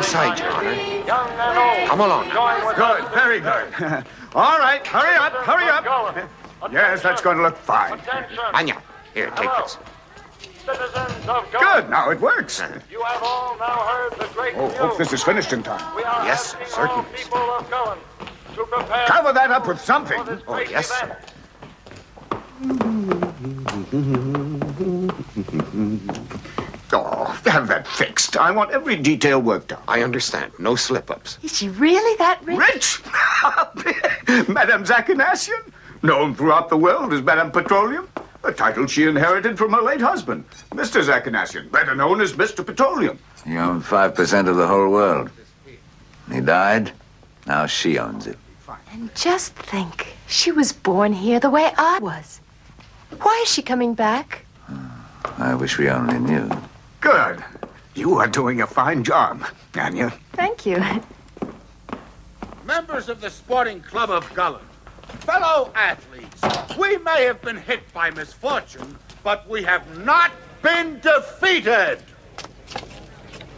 inside, Your Honor. Young and old. Come along. Good, very good. All right, hurry up, hurry up. Yes, that's going to look fine. Anya, here, take this. Of Good, now it works. Uh, you have all now heard the great Oh, news. hope this is finished in time. We are Yes, asking certainly. all people of Gullen to prepare Cover that up with something. Oh, yes, event. Oh, have that fixed. I want every detail worked out. I understand. No slip-ups. Is she really that rich? Rich? Madame Zachanassian? Known throughout the world as Madame Petroleum? A title she inherited from her late husband, Mr. Zachanassian, better known as Mr. Petroleum. He owned 5% of the whole world. He died. Now she owns it. And just think, she was born here the way I was. Why is she coming back? I wish we only knew. Good. You are doing a fine job, Anya. Thank you. Members of the Sporting Club of Gullen, fellow athletes, we may have been hit by misfortune, but we have not been defeated.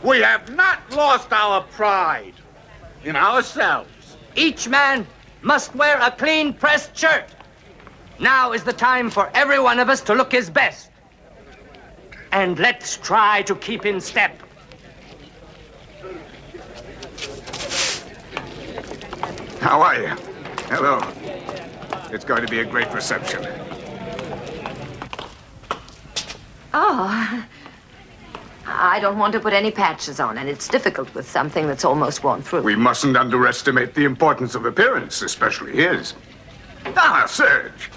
We have not lost our pride in ourselves. Each man must wear a clean pressed shirt. Now is the time for every one of us to look his best. And let's try to keep in step. How are you? Hello. It's going to be a great reception. Oh. I don't want to put any patches on, and it's difficult with something that's almost worn through. We mustn't underestimate the importance of appearance, especially his. Ah, Serge.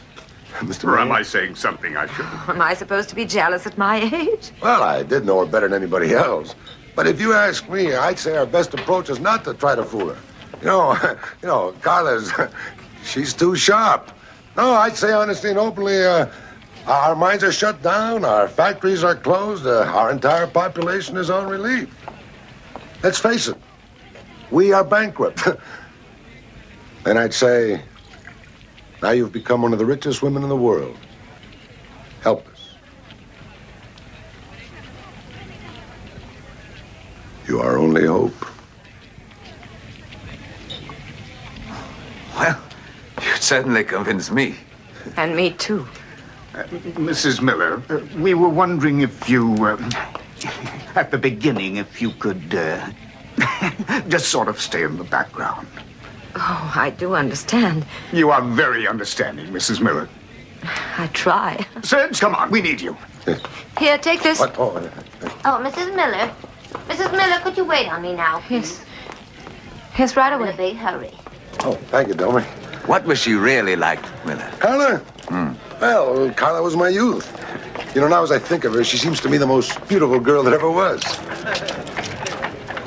Mr. Or am I saying something I shouldn't? Am I supposed to be jealous at my age? Well, I did know her better than anybody else. But if you ask me, I'd say our best approach is not to try to fool her. You know, you know, Carla's, she's too sharp. No, I'd say honestly and openly, uh, our mines are shut down, our factories are closed, uh, our entire population is on relief. Let's face it, we are bankrupt. and I'd say, now you've become one of the richest women in the world. Help us. You are our only hope. Well, you certainly convinced me. And me too. Mrs. Miller, uh, we were wondering if you, um, at the beginning, if you could uh, just sort of stay in the background. Oh, I do understand. You are very understanding, Mrs. Miller. I try. Serge, come on, we need you. Here, take this. What? Oh, Oh, Mrs. Miller. Mrs. Miller, could you wait on me now? Yes. Yes, right I'm in a away. big hurry. oh, thank you, Domy. What was she really like, Miller? Carla? Hmm. Well, Carla was my youth. You know, now as I think of her, she seems to me the most beautiful girl that ever was.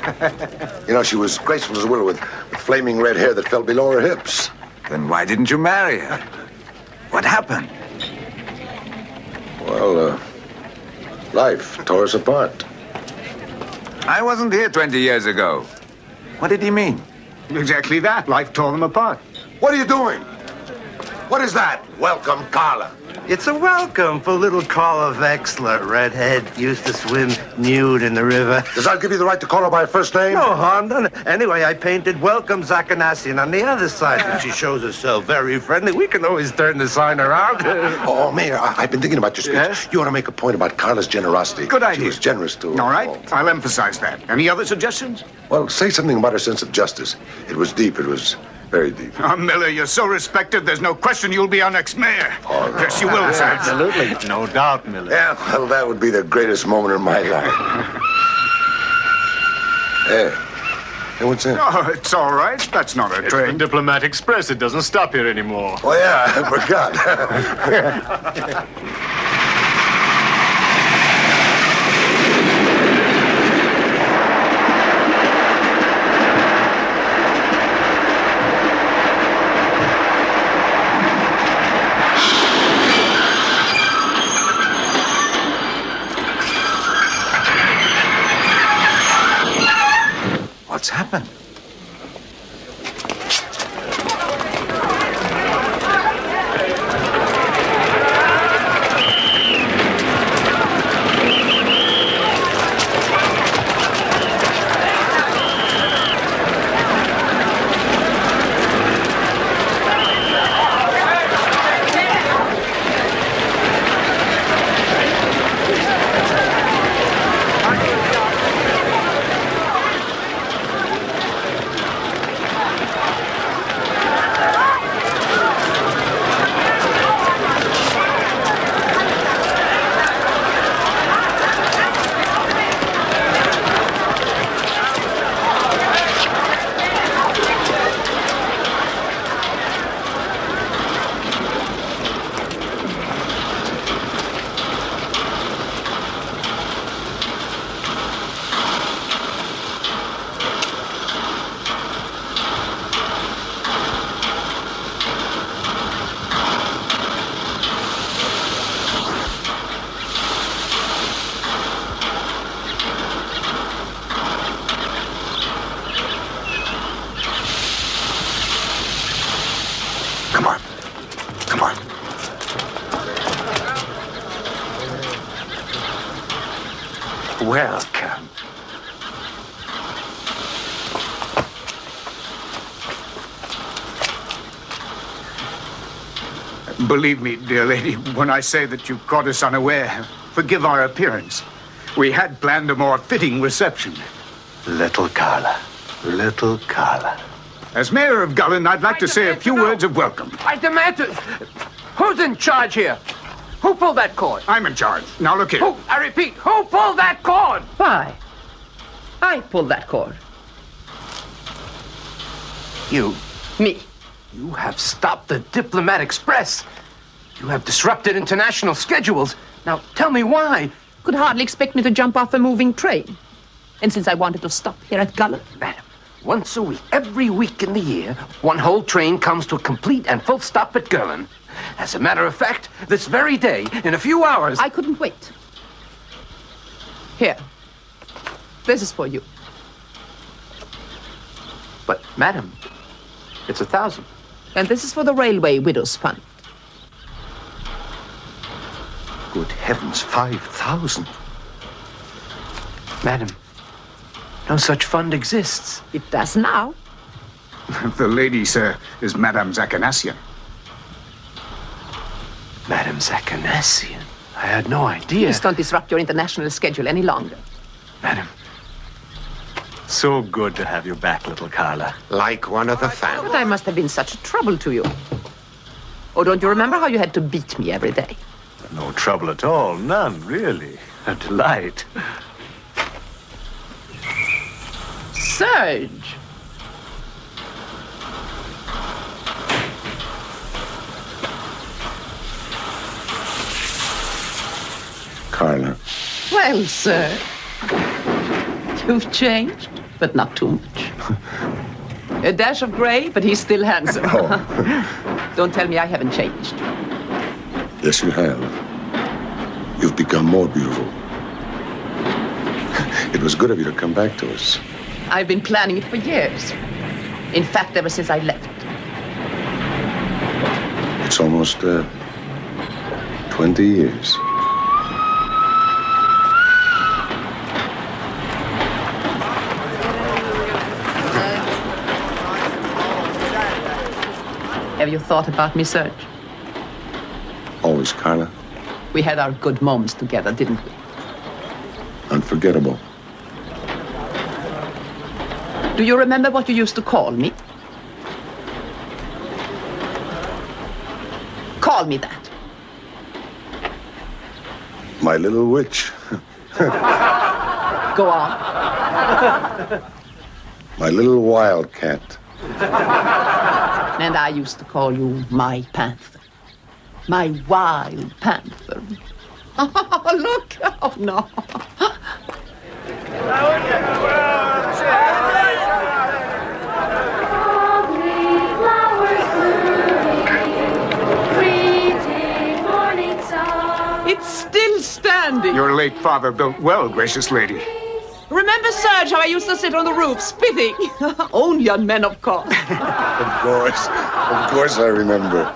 you know, she was graceful as a willow with, with flaming red hair that fell below her hips. Then why didn't you marry her? What happened? Well, uh, life tore us apart. I wasn't here 20 years ago. What did he mean? Exactly that. Life tore them apart. What are you doing? What is that? Welcome, Carla. It's a welcome for little Carla Vexler, redhead, used to swim nude in the river. Does that give you the right to call her by her first name? No harm done. Anyway, I painted Welcome Zachanassian on the other side. If she shows herself very friendly, we can always turn the sign around. Oh, Mayor, I- I've been thinking about your speech. Yes? You want to make a point about Carla's generosity. Good idea. She was generous, too. All right, I'll emphasize that. Any other suggestions? Well, say something about her sense of justice. It was deep. It was very deep. Oh, Miller, you're so respected, there's no question you'll be our next mayor. Oh, yes, you will, sir. Absolutely. No doubt, Miller. Yeah, well, that would be the greatest moment of my life. There. Hey, what's that? Oh, it's all right. That's not a It's the train. Diplomat Express. It doesn't stop here anymore. Oh, yeah, I forgot. Believe me, dear lady, when I say that you caught us unaware, forgive our appearance. We had planned a more fitting reception. Little Carla. Little Carla. As mayor of Gullen, I'd like to say a few words of welcome. I demand it. Who's in charge here? Who pulled that cord? I'm in charge. Now look here. Who? I repeat, who pulled that cord? Why? I pulled that cord. You. Me. You have stopped the Diplomat Express. You have disrupted international schedules. Now tell me why. Could hardly expect me to jump off a moving train. And since I wanted to stop here at Gullen, Madam, once a week, every week in the year, one whole train comes to a complete and full stop at Gullen. As a matter of fact, this very day, in a few hours. I couldn't wait. Here. This is for you. But, madam, it's a thousand. And this is for the Railway Widows Fund. Good heavens, 5,000. Madam, no such fund exists. It does now. The lady, sir, is Madame Zachanassian. Madame Zachanassian. I had no idea. Please don't disrupt your international schedule any longer. Madam, So good to have you back, little Carla. Like one of the family. But I must have been such a trouble to you. Oh, don't you remember how you had to beat me every day? No trouble at all. None, really. A delight. Serge! Carla. Well, sir, you've changed, but not too much. A dash of gray, but he's still handsome. Oh. Don't tell me I haven't changed. Yes, you have. You've become more beautiful. It was good of you to come back to us. I've been planning it for years. In fact, ever since I left. It's almost uh, 20 years. Have you thought about me, Serge? Always, Carla. We had our good moments together, didn't we? Unforgettable. Do you remember what you used to call me? Call me that. My little witch. Go on. My little wildcat. And I used to call you my panther. My wild panther. Look! Oh, no. It's still standing. Your late father built well, gracious lady. Remember, Serge, how I used to sit on the roof spitting? Only on men, of course. Of course. Of course I remember.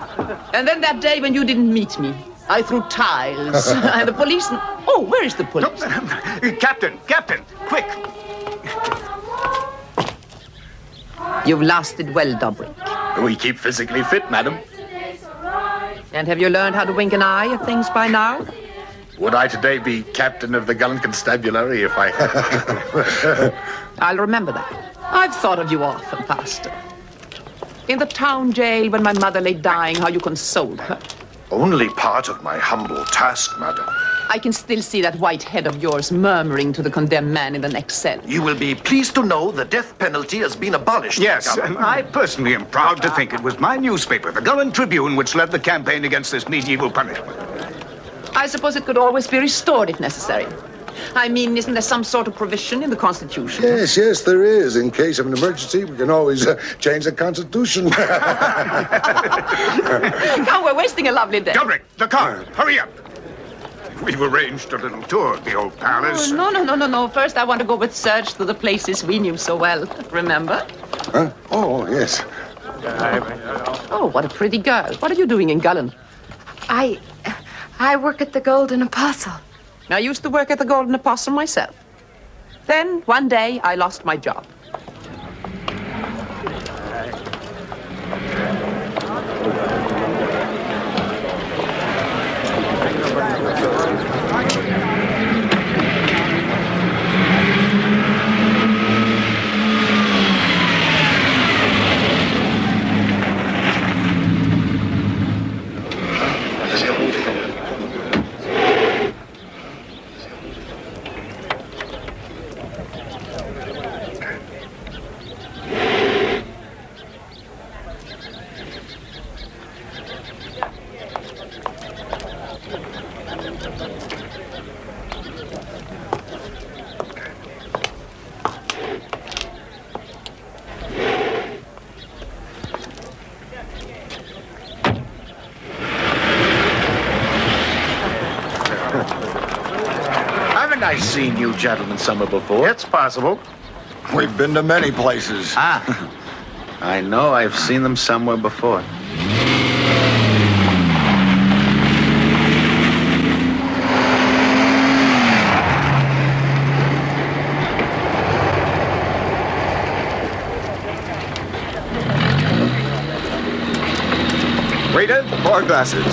And then that day when you didn't meet me, I threw tiles. and the police. Oh, where is the police? Captain, Captain, quick. You've lasted well, Dobrik. We keep physically fit, madam. And have you learned how to wink an eye at things by now? Would I today be captain of the gallant constabulary if I... I'll remember that. I've thought of you often, Pastor. In the town jail when my mother lay dying, how you consoled her. Only part of my humble task, madam. I can still see that white head of yours murmuring to the condemned man in the next cell. You will be pleased to know the death penalty has been abolished. Yes, madam. and I personally am proud to think it was my newspaper, the Gullen Tribune, which led the campaign against this medieval punishment. I suppose it could always be restored if necessary. I mean, isn't there some sort of provision in the Constitution? Yes, yes, there is. In case of an emergency, we can always uh, change the Constitution. Come, we're wasting a lovely day. Dobrik, the car, hurry up. We've arranged a little tour of the old palace. Oh, no, no, no, no, no. First, I want to go with Serge to the places we knew so well. Remember? huh? Oh, yes. Oh, what a pretty girl. What are you doing in Gullen? I. I work at the Golden Apostle. I used to work at the Golden Apostle myself. Then, one day, I lost my job. Haven't I seen you gentlemen somewhere before? It's possible. We've been to many places. Ah, I know I've seen them somewhere before. Waiter, more glasses.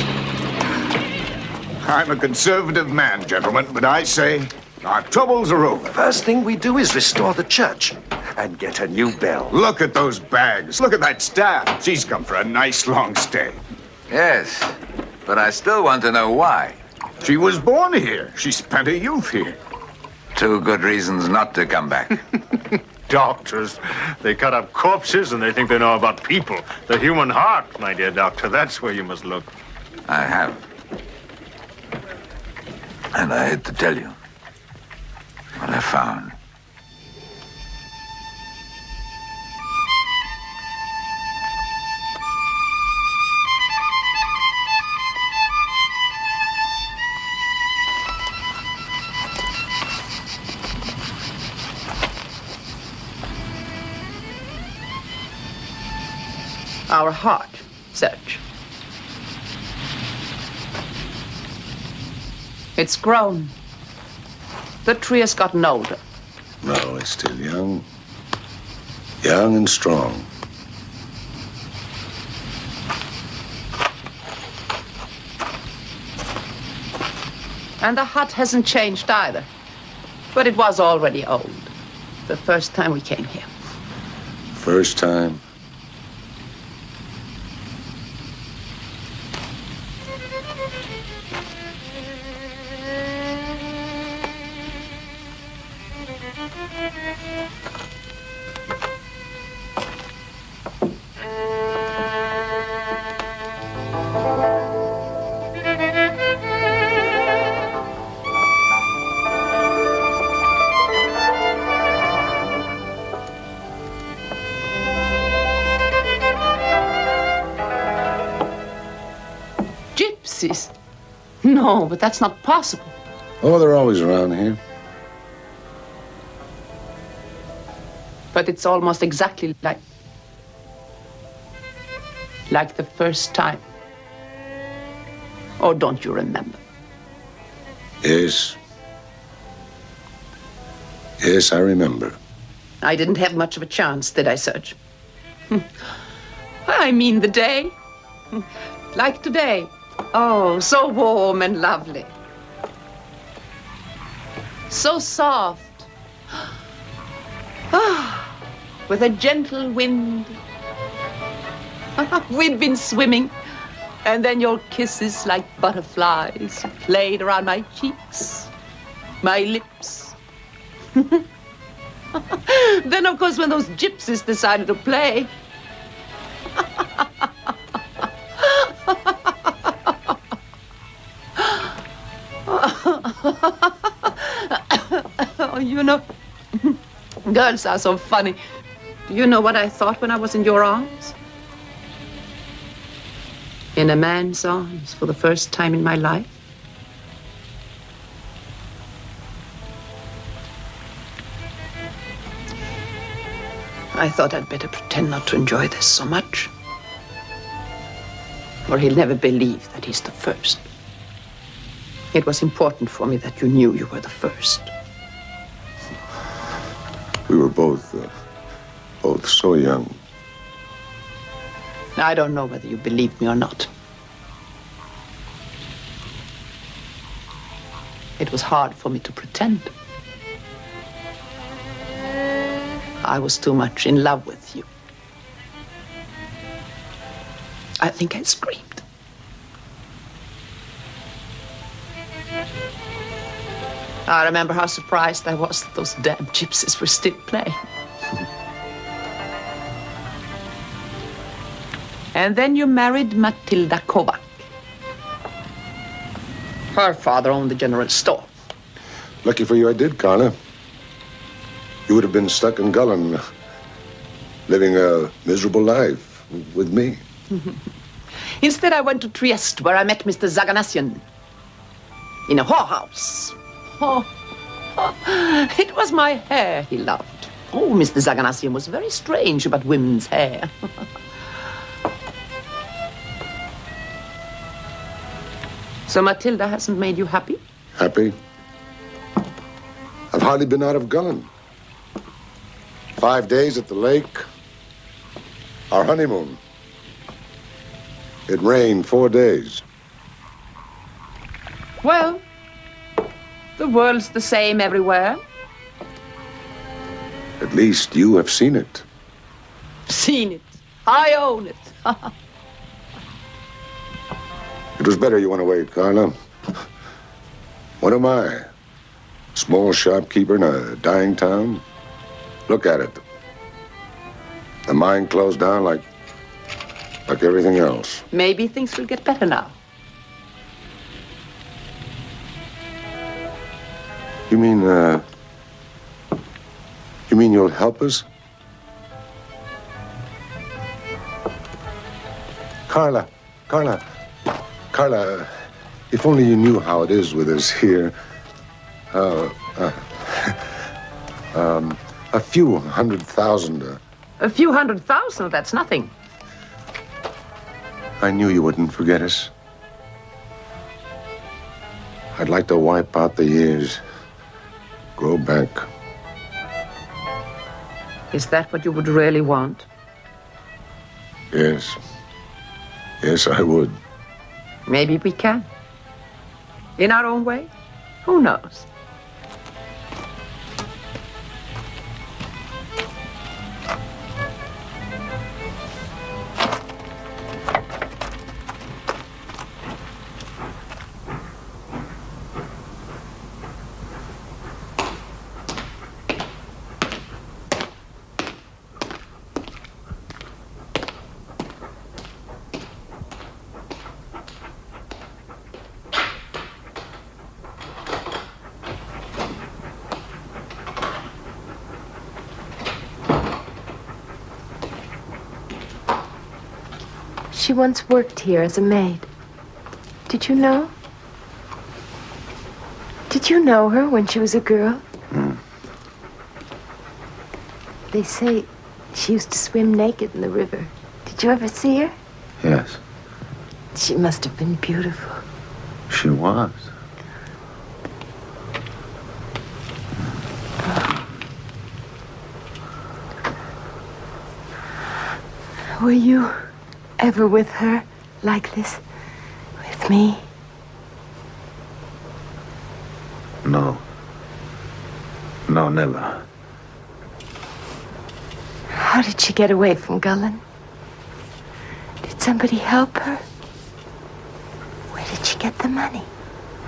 I'm a conservative man, gentlemen, but I say our troubles are over. First thing we do is restore the church and get a new bell. Look at those bags. Look at that staff. She's come for a nice long stay. Yes, but I still want to know why. She was born here. She spent her youth here. Two good reasons not to come back. Doctors, they cut up corpses and they think they know about people. The human heart, my dear doctor, that's where you must look. I have. And I hate to tell you what I found. Our heart, Serge. It's grown. The tree has gotten older. No, it's still young. Young and strong. And the hut hasn't changed either. But it was already old. The first time we came here. First time. That's not possible. Oh, they're always around here. But it's almost exactly like. like the first time. Or don't you remember? Yes. Yes, I remember. I didn't have much of a chance, did I, Serge? I mean the day. Like today. Oh, so warm and lovely. So soft. Ah, with a gentle wind. We'd been swimming, and then your kisses like butterflies played around my cheeks, my lips. then, of course, when those gypsies decided to play. Girls are so funny. Do you know what I thought when I was in your arms? In a man's arms for the first time in my life? I thought I'd better pretend not to enjoy this so much. Or he'll never believe that he's the first. It was important for me that you knew you were the first. We were both, uh, both so young. I don't know whether you believe me or not. It was hard for me to pretend. I was too much in love with you. I think I screamed. I remember how surprised I was that those damn gypsies were still playing. and then you married Matilda Kovac. Her father owned the general store. Lucky for you, I did, Carla. You would have been stuck in Gullen, living a miserable life with me. Instead, I went to Trieste, where I met Mr. Zachanassian in a whorehouse. Oh, it was my hair he loved. Oh, Mr. Zachanassian was very strange about women's hair. so Matilda hasn't made you happy? Happy? I've hardly been out of Gullen. Five days at the lake. Our honeymoon. It rained four days. Well, the world's the same everywhere. At least you have seen it. Seen it. I own it. It was better you went away, Carla. What am I? Small shopkeeper in a dying town? Look at it. The mine closed down like like everything else. Maybe things will get better now. You mean, uh, you mean you'll help us? Carla, Carla, Carla, if only you knew how it is with us here. Uh, uh, um, a few hundred thousand. Uh, A few hundred thousand, that's nothing. I knew you wouldn't forget us. I'd like to wipe out the years, grow back. Is that what you would really want? Yes. Yes, I would. Maybe we can. In our own way? Who knows? She once worked here as a maid. Did you know? Did you know her when she was a girl? Hmm. They say she used to swim naked in the river. Did you ever see her? Yes, She must have been beautiful. she was. Were you ever with her like this? With me? No. No, never. How did she get away from Gullen? Did somebody help her? Where did she get the money?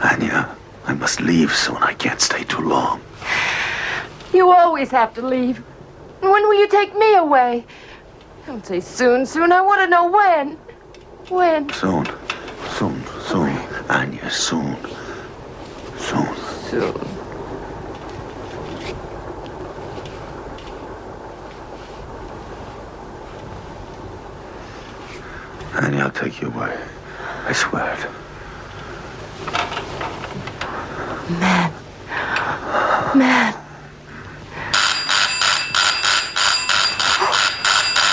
Anya, I must leave soon. I can't stay too long. You always have to leave. When will you take me away? Don't say soon, soon. I want to know when. When? Soon. Soon, soon. Anya, soon. Soon. Soon. Anya, I'll take you away. I swear it. Man. Man.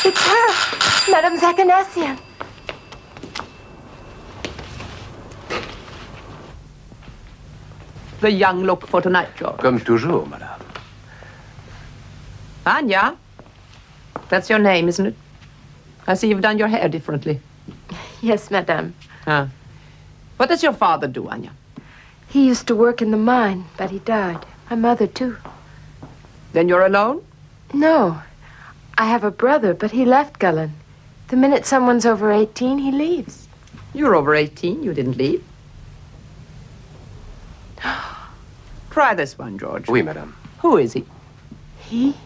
It's her, Madame Zachanassian. The young look for tonight, George. Comme toujours, madame. Anya. That's your name, isn't it? I see you've done your hair differently. Yes, Madame. Ah. What does your father do, Anya? He used to work in the mine, but he died. My mother, too. Then you're alone? No. I have a brother, but he left Gullen. The minute someone's over 18, he leaves. You're over 18. You didn't leave. Try this one, George. Oui, madame. Who is he? He?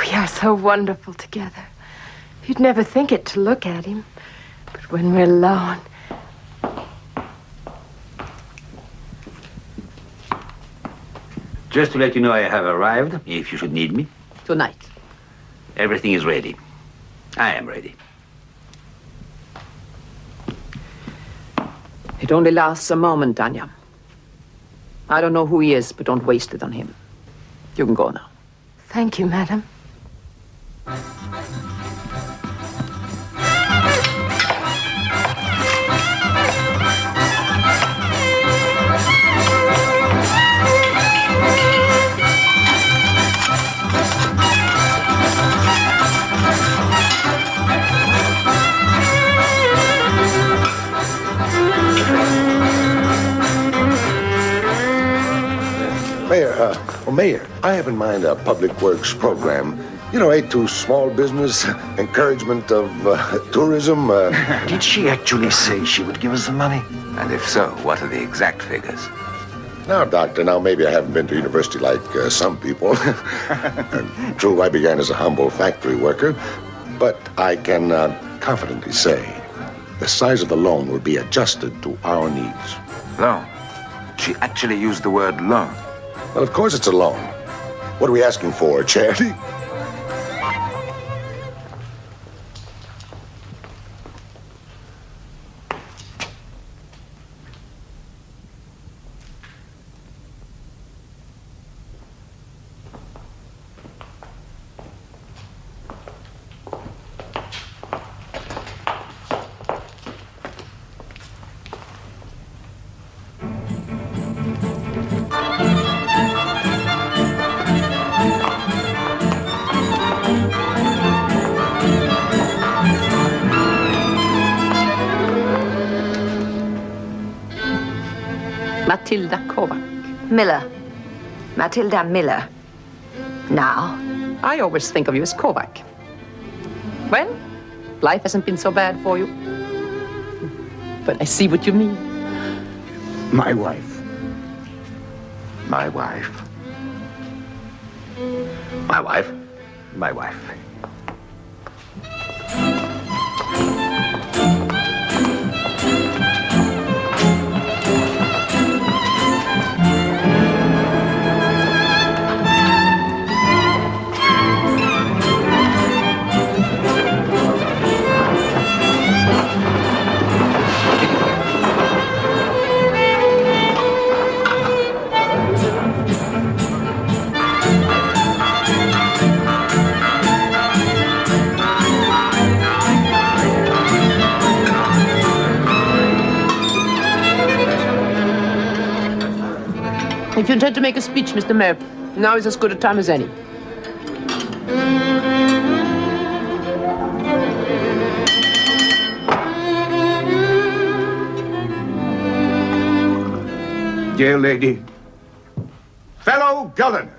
We are so wonderful together. You'd never think it to look at him. But when we're alone, Just to let you know, I have arrived, if you should need me. Tonight. Everything is ready. I am ready. It only lasts a moment, Anya. I don't know who he is, but don't waste it on him. You can go now. thank you, Madam. Well, Mayor, I have in mind a public works program. You know, aid to small business, encouragement of uh, tourism. Uh... Did she actually say she would give us the money? And if so, what are the exact figures? Now, Doctor, now maybe I haven't been to university like uh, some people. True, I began as a humble factory worker, but I can uh, confidently say the size of the loan will be adjusted to our needs. Loan? She actually used the word loan. Well, of course it's a loan. What are we asking for? Charity? Matilda Miller. Now. I always think of you as Kovac. Well, life hasn't been so bad for you. But I see what you mean. My wife. My wife. My wife? My wife. You intend to make a speech, Mr. Mayor, now is as good a time as any. Dear lady, fellow governors,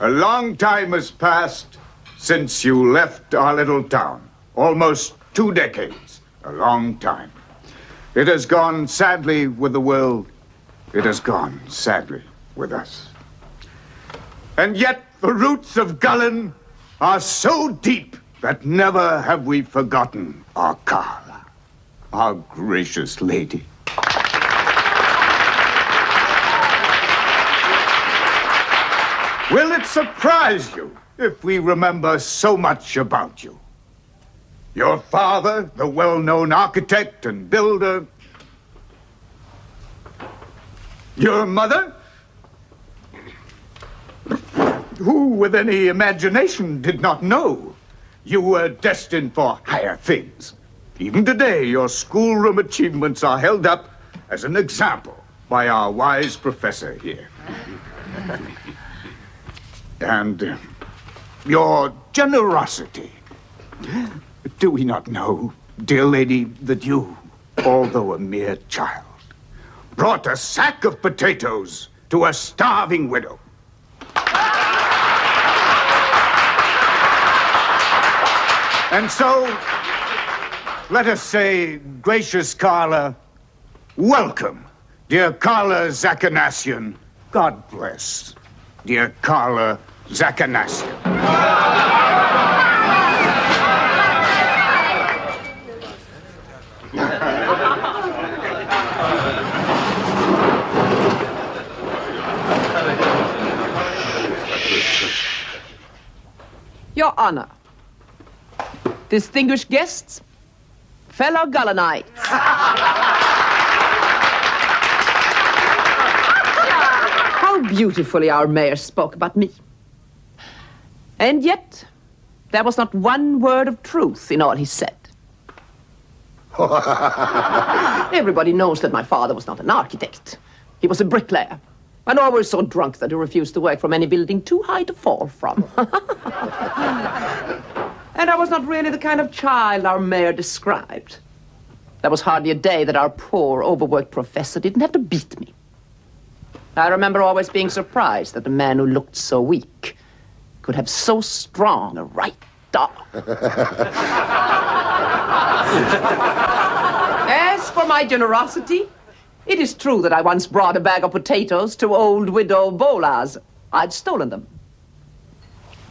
a long time has passed since you left our little town. Almost two decades. A long time. It has gone sadly with the world. It has gone sadly with us. And yet the roots of Gullen are so deep that never have we forgotten our Carla, our gracious lady. Will it surprise you if we remember so much about you? Your father, the well known architect and builder. Your mother, who with any imagination did not know you were destined for higher things. Even today, your schoolroom achievements are held up as an example by our wise professor here. And uh, your generosity. Do we not know, dear lady, that you, although a mere child, brought a sack of potatoes to a starving widow? And so, let us say, gracious Carla, welcome, dear Carla Zachanassian. God bless, dear Carla Zachanassian. Your Honor, distinguished guests, fellow Gullenites. How beautifully our mayor spoke about me. And yet, there was not one word of truth in all he said. Everybody knows that my father was not an architect. He was a bricklayer. And always so drunk that he refused to work from any building too high to fall from. and I was not really the kind of child our mayor described. There was hardly a day that our poor, overworked professor didn't have to beat me. I remember always being surprised that a man who looked so weak could have so strong a right arm. As for my generosity, it is true that I once brought a bag of potatoes to old widow Bolas. I'd stolen them.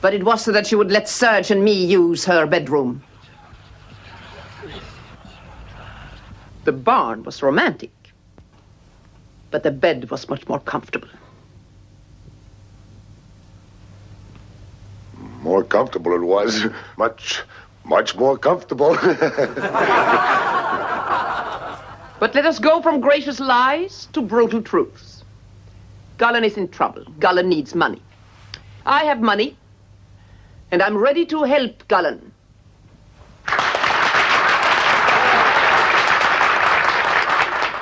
But it was so that she would let Serge and me use her bedroom. The barn was romantic, but the bed was much more comfortable. More comfortable it was. Much, much more comfortable. But let us go from gracious lies to brutal truths. Gullen is in trouble. Gullen needs money. I have money, and I'm ready to help Gullen.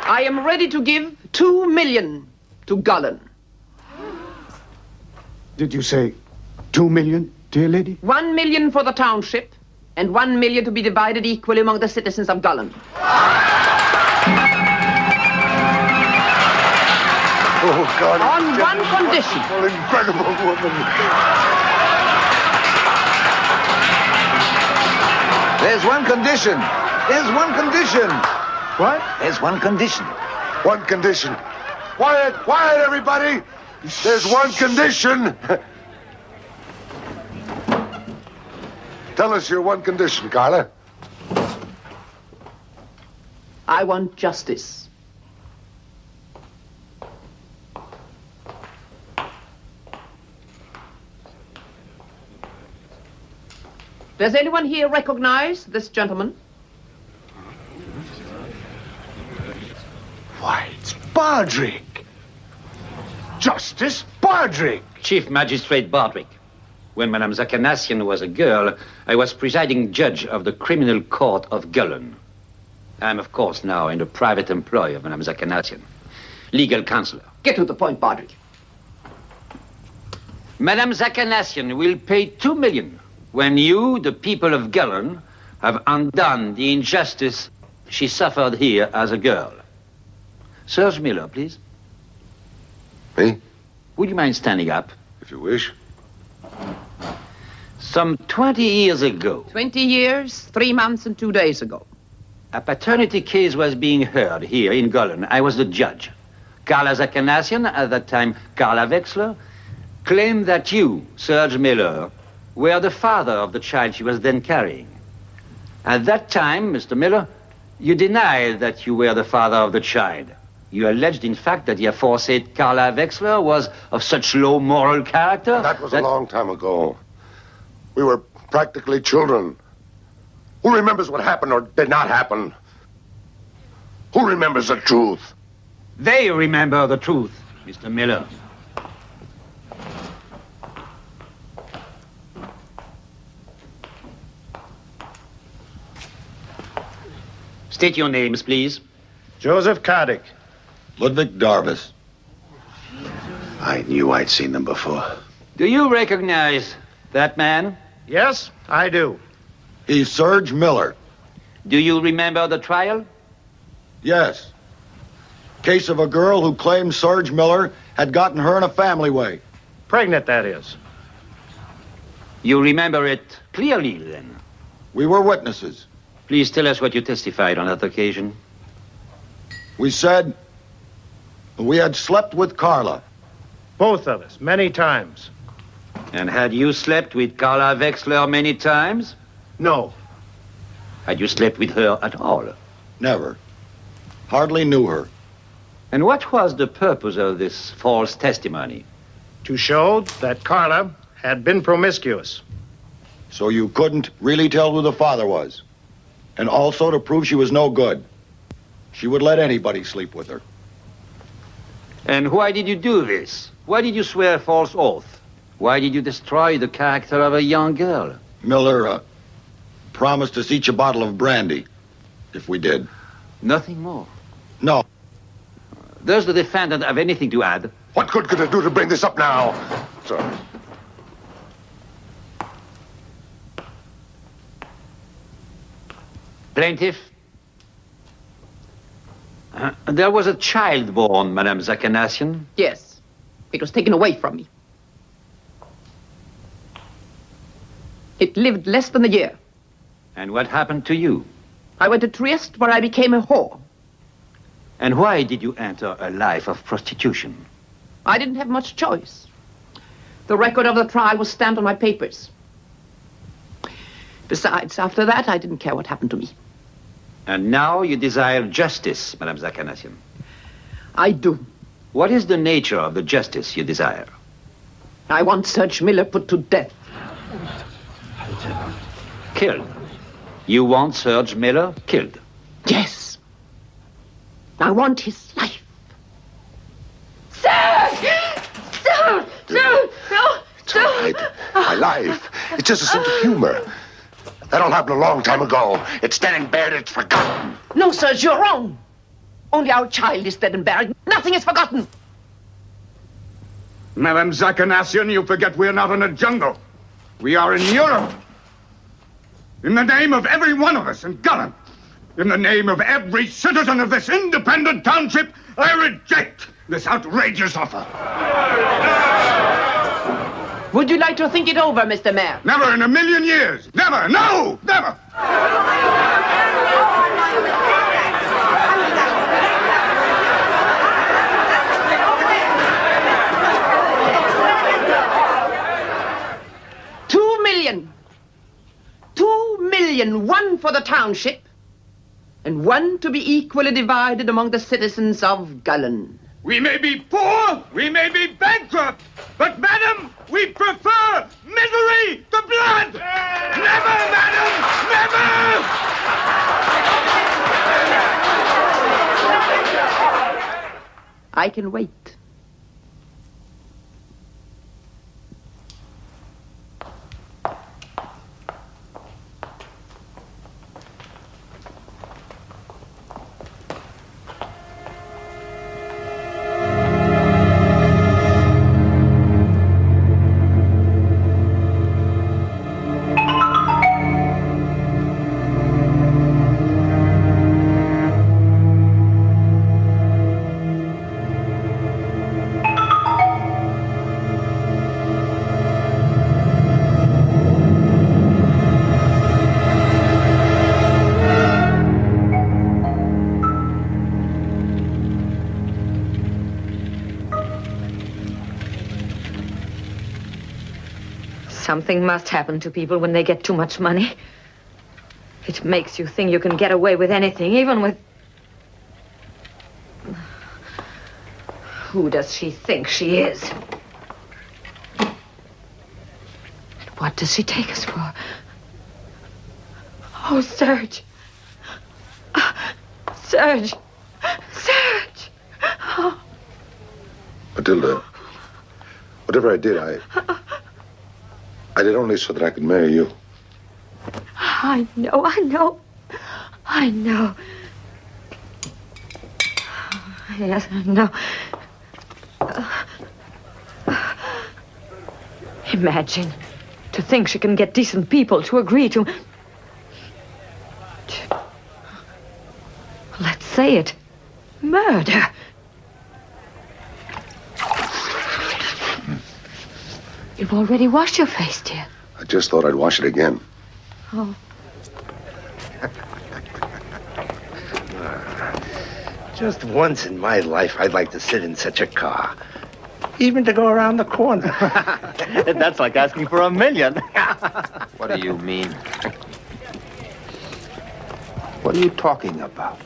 I am ready to give two million to Gullen. Did you say two million, dear lady? One million for the township, and one million to be divided equally among the citizens of Gullen. Oh, God. On one condition. Incredible woman. There's one condition. There's one condition. What? There's one condition. One condition. Quiet, quiet, everybody. There's one condition. Tell us your one condition, Carla. I want justice. Does anyone here recognize this gentleman? Why, it's Bardwick. Justice Bardwick. Chief Magistrate Bardwick. When Madame Zachanassian was a girl, I was presiding judge of the criminal court of Gullen. I am, of course, now in the private employ of Madame Zachanassian. Legal counselor, Get to the point, Bardwick. Madame Zachanassian will pay two million when you, the people of Gullen, have undone the injustice she suffered here as a girl. Serge Miller, please. Me? Would you mind standing up? If you wish. Some 20 years ago, 20 years, three months, and two days ago. a paternity case was being heard here in Gullen. I was the judge. Carla Zachanassian, at that time Carla Wexler, claimed that you, Serge Miller, were the father of the child she was then carrying. At that time, Mr. Miller, you denied that you were the father of the child. You alleged, in fact, that the aforesaid Carla Wexler was of such low moral character. That was a long time ago. We were practically children. Who remembers what happened or did not happen? Who remembers the truth? They remember the truth, Mr. Miller. State your names, please. Joseph Cardick. Ludwig Darvis. I knew I'd seen them before. Do you recognize that man? Yes, I do. He's Serge Miller. Do you remember the trial? Yes. Case of a girl who claimed Serge Miller had gotten her in a family way. Pregnant, that is. You remember it clearly, then. We were witnesses. Please tell us what you testified on that occasion. We said we had slept with Carla. Both of us, many times. And had you slept with Carla Wexler many times? No. Had you slept with her at all? Never. Hardly knew her. And what was the purpose of this false testimony? To show that Carla had been promiscuous. So you couldn't really tell who the father was. And also to prove she was no good. She would let anybody sleep with her. And why did you do this? Why did you swear a false oath? Why did you destroy the character of a young girl? Miller uh, promised us each a bottle of brandy if we did. Nothing more. No. Does the defendant have anything to add? What good could it do to bring this up now? Sir. Plaintiff? Uh, there was a child born, Madame Zachanassian. Yes. It was taken away from me. It lived less than a year. And what happened to you? I went to Trieste where I became a whore. And why did you enter a life of prostitution? I didn't have much choice. The record of the trial was stamped on my papers. Besides, after that, I didn't care what happened to me. And now you desire justice, Madame Zachanassian. I do. What is the nature of the justice you desire? I want Serge Miller put to death. Killed. You want Serge Miller killed? Yes. I want his life. Serge! Serge! Serge! No! It's all right. My life. It's just a sense of humor. That all happened a long time ago. It's dead and buried. It's forgotten. No, Serge, you're wrong. Only our child is dead and buried. Nothing is forgotten. Madame Zachanassian, you forget we're not in a jungle. We are in Europe. In the name of every one of us in Gullen, in the name of every citizen of this independent township, I reject this outrageous offer. Would you like to think it over, Mr. Mayor? Never in a million years. Never. No, never. Two million. Two million, one for the township, and one to be equally divided among the citizens of Gullen. We may be poor, we may be bankrupt, but, madam, we prefer misery to blood. Never, madam, never! I can wait. Something must happen to people when they get too much money. It makes you think you can get away with anything, even with. Who does she think she is? What does she take us for? Oh, Serge. Ah, Serge. Serge. Oh. Matilda, whatever I did, I. I did only so that I could marry you. I know, I know. I know. Yes, I know. Imagine. To think she can get decent people to agree to. Let's say it. Murder. You've already washed your face, dear. I just thought I'd wash it again. Oh. Just once in my life, I'd like to sit in such a car. Even to go around the corner. That's like asking for a million. What do you mean? What are you talking about?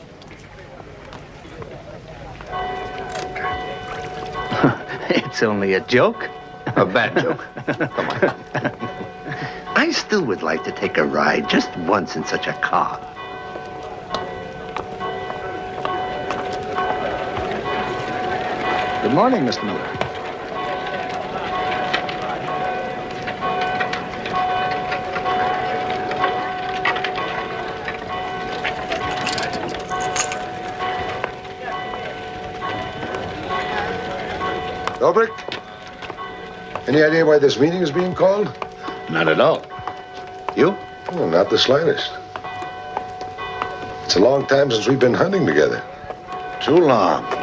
it's only a joke. A bad joke. Come on. I still would like to take a ride just once in such a car. Good morning, Mr. Miller. Dobrik, any idea why this meeting is being called? Not at all. You? Not the slightest. It's a long time since we've been hunting together. Too long.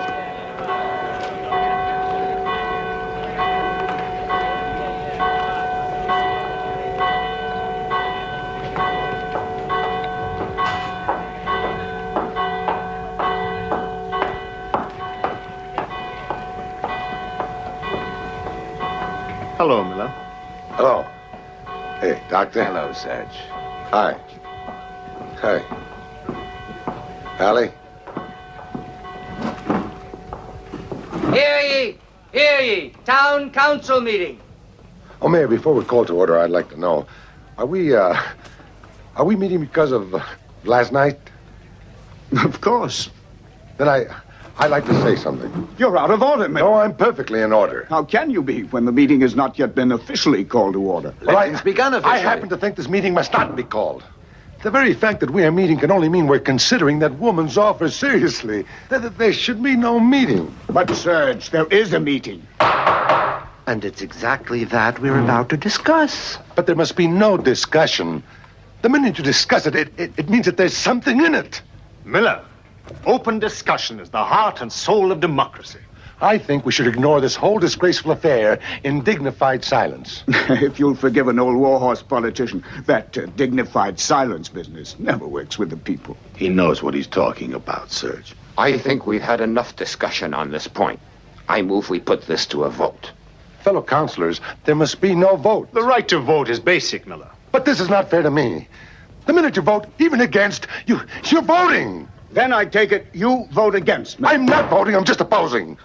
Doctor. Hello, Serge. Hi. Hi. Allie? Hear ye! Hear ye! Town council meeting. Oh, Mayor, before we call to order, I'd like to know, are we, uh, are we meeting because of uh, last night? Of course. Then I, I'd like to say something. You're out of order, Miller. No, I'm perfectly in order. How can you be when the meeting has not yet been officially called to order? Well, I, I happen to think this meeting must not be called. The very fact that we are meeting can only mean we're considering that woman's offer seriously. That, that there should be no meeting. But, Serge, there is a meeting. And it's exactly that we're about to discuss. But there must be no discussion. The minute you discuss it, it, it, it means that there's something in it. Miller, open discussion is the heart and soul of democracy. I think we should ignore this whole disgraceful affair in dignified silence. if you'll forgive an old warhorse politician, that uh, dignified silence business never works with the people. He knows what he's talking about, Serge. I think we've had enough discussion on this point. I move we put this to a vote. Fellow councilors, there must be no vote. The right to vote is basic, Miller. But this is not fair to me. The minute you vote, even against, you, you're voting. Then I take it you vote against me. I'm not voting, I'm just opposing.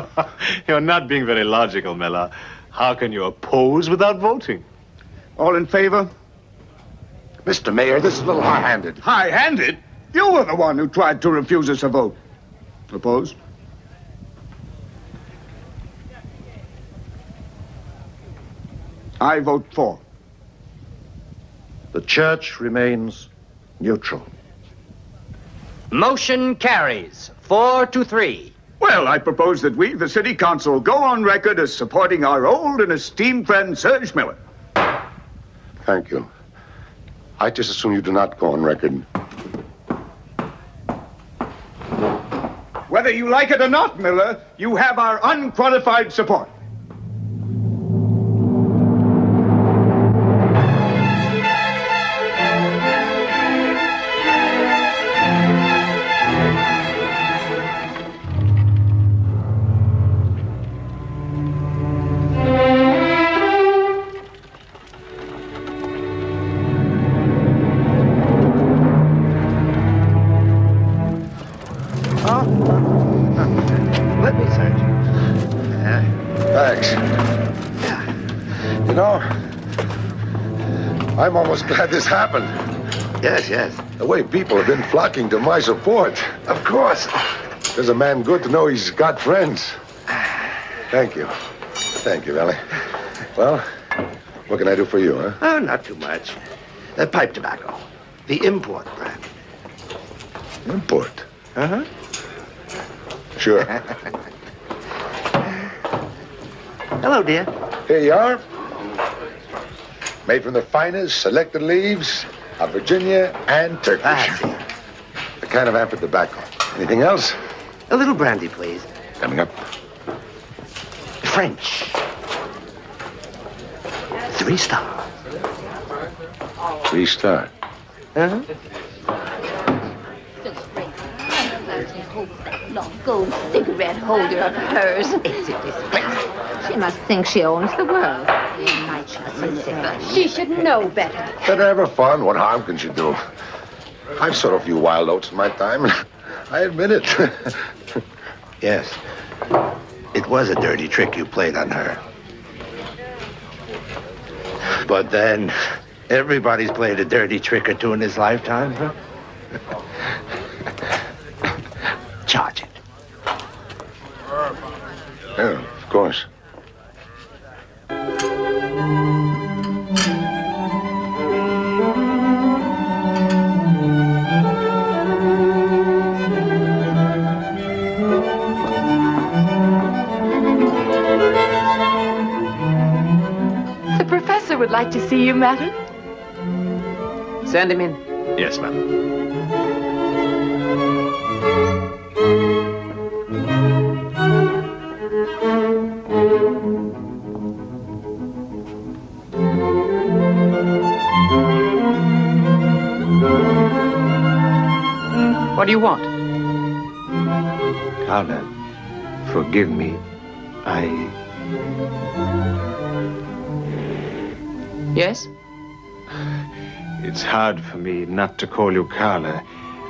You're not being very logical, Miller. How can you oppose without voting? All in favor? Mr. Mayor, this is a little high-handed. High-handed? You were the one who tried to refuse us a vote. Opposed? I vote for. The church remains neutral. Motion carries four to three. Well, I propose that we, the city council, go on record as supporting our old and esteemed friend Serge Miller. Thank you. I just assume you do not go on record. Whether you like it or not, Miller, you have our unqualified support. Glad this happened. Yes, yes. The way people have been flocking to my support. Of course. There's a man good to know he's got friends. Thank you. Thank you, Ellie. Well, what can I do for you, huh? Oh, not too much. Uh, pipe tobacco. The import brand. Import? Uh-huh. Sure. Hello, dear. Here you are. Made from the finest selected leaves of Virginia and Turkish. Ah, The kind of amphit tobacco. Anything else? A little brandy, please. Coming up. French. Three star. Three star. Uh-huh. Long gold cigarette holder of hers. She must think she owns the world. She should know better. Better her have her fun. What harm can she do? I've sold a few wild oats in my time. I admit it. Yes. It was a dirty trick you played on her. But then, everybody's played a dirty trick or two in his lifetime, huh? Charge it. yeah, of course. Like to see you, madam. Send him in. Yes, madam. What do you want? Carla, forgive me. Hard for me not to call you Carla.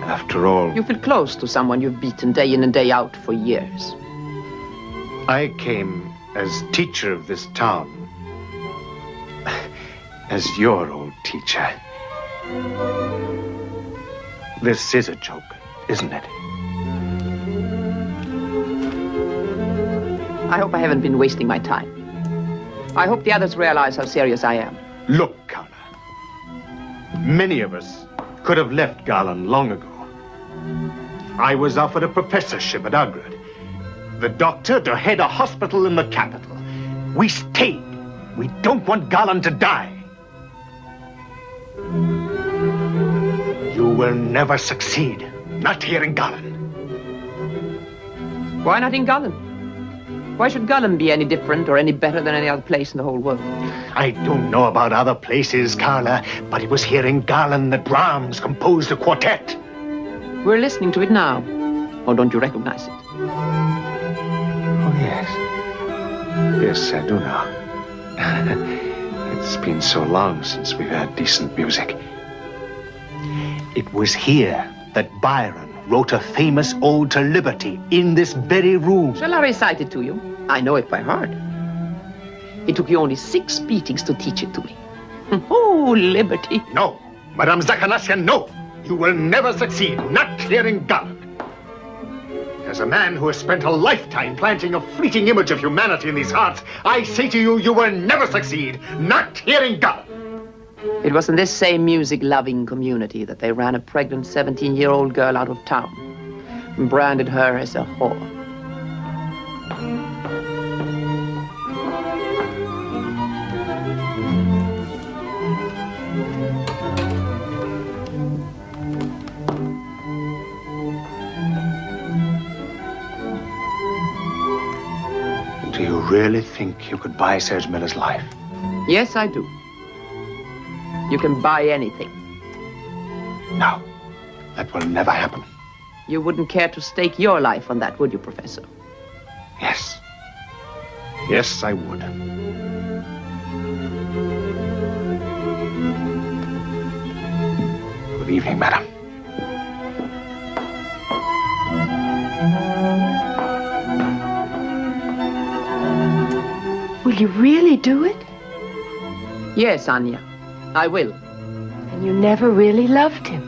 After all, You feel close to someone you've beaten day in and day out for years. I came as teacher of this town. As your old teacher. This is a joke, isn't it? I hope I haven't been wasting my time. I hope the others realize how serious I am. Look. Many of us could have left Garland long ago. I was offered a professorship at Agrad. The doctor to head a hospital in the capital. We stayed. We don't want Garland to die. You will never succeed. Not here in Garland. Why not in Gullen? Why should Gullen be any different or any better than any other place in the whole world? I don't know about other places, Carla, but it was here in Garland that Brahms composed a quartet. We're listening to it now. Or don't you recognize it? Oh, yes. Yes, I do now. it's been so long since we've had decent music. It was here that Byron wrote a famous ode to liberty in this very room. Shall I recite it to you? I know it by heart. It took you only six beatings to teach it to me. Oh, liberty. No, Madame Zachanassian, no. You will never succeed, not in Garland. As a man who has spent a lifetime planting a fleeting image of humanity in these hearts, I say to you, you will never succeed, not in Garland. It was in this same music loving community that they ran a pregnant 17 year old girl out of town and branded her as a whore. Do you really think you could buy Serge Miller's life? Yes, I do. You can buy anything. No, that will never happen. You wouldn't care to stake your life on that, would you, Professor? Yes. Yes, I would. Good evening, madam. Will you really do it? Yes, Anya, I will. And you never really loved him.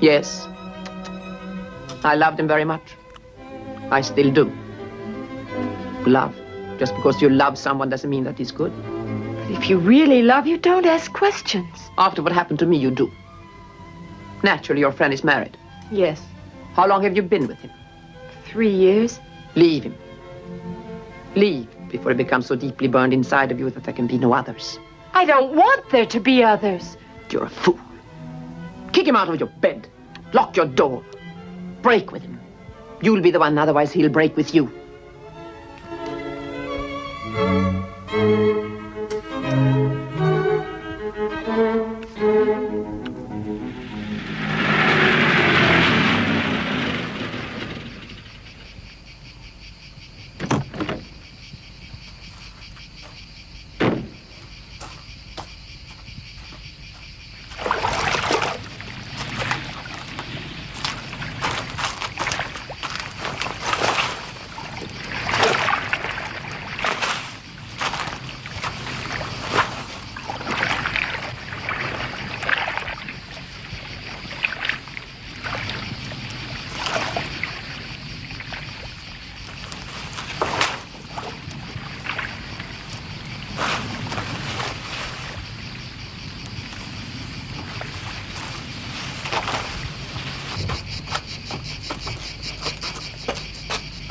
Yes. I loved him very much. I still do. Love. Just because you love someone doesn't mean that he's good. But if you really love, you don't ask questions. After what happened to me, you do. Naturally, your friend is married. Yes. How long have you been with him? Three years. Leave him. Leave before he becomes so deeply burned inside of you that there can be no others. I don't want there to be others. You're a fool. Kick him out of your bed. Lock your door. Break with him. You'll be the one, otherwise he'll break with you.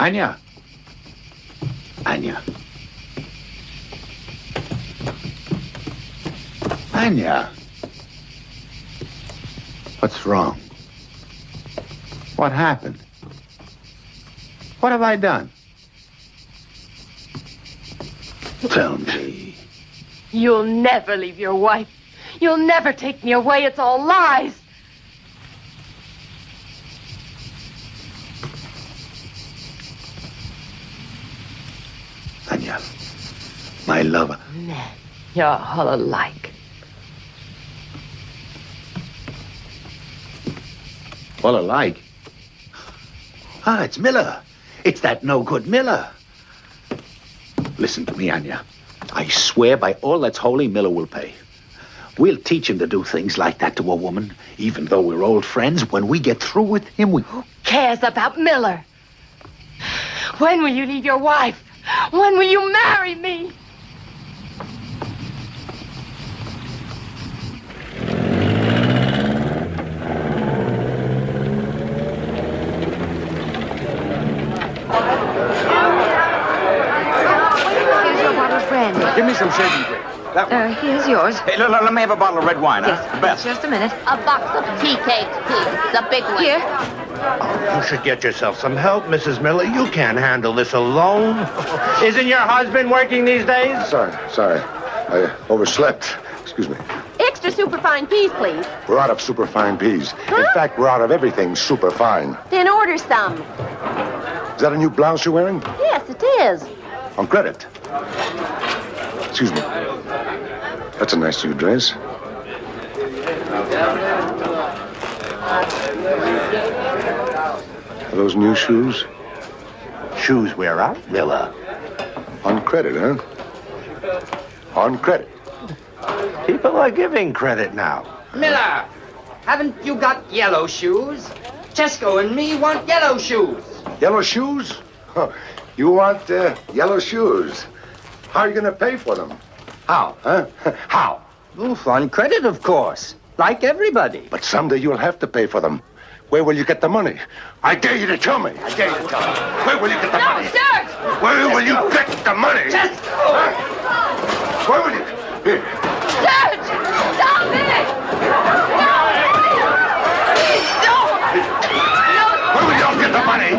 Anya. Anya. Anya. What's wrong? What happened? What have I done? Tell me. You'll never leave your wife. You'll never take me away. It's all lies. Anya. My lover. Ned, you're all alike. All alike. Ah, it's Miller. It's that no good Miller. Listen to me, Anya. I swear by all that's holy, Miller will pay. We'll teach him to do things like that to a woman, even though we're old friends. When we get through with him, we. Cares about Miller. When will you leave your wife? When will you marry me? Here's your bottle of brandy. Give me some shaving cream. That one. Uh, here's yours. Hey, let, let- let me have a bottle of red wine, huh? The best. Just a minute. A box of tea cakes, please. The big one. Here. You should get yourself some help, Mrs. Miller. You can't handle this alone. Isn't your husband working these days? Sorry, sorry. I overslept. Excuse me. Extra superfine peas, please. We're out of superfine peas. In fact, we're out of everything superfine. Then order some. Is that a new blouse you're wearing? Yes, it is. On credit. Excuse me. That's a nice new dress. Are those new shoes? Shoes wear out, Miller. On credit, huh? On credit. People are giving credit now. Miller, haven't you got yellow shoes? Chesco and me want yellow shoes. Yellow shoes? Huh. You want uh, yellow shoes? How are you going to pay for them? How? Huh? How? Oof, on credit, of course. Like everybody. But someday you'll have to pay for them. Where will you get the money? I dare you to tell me. I dare you to tell me. Where will you get the money? Serge! Where will you get the money? Just Huh? Where will you? Here. Serge! Stop it! No! Please don't! Where will y'all get the money?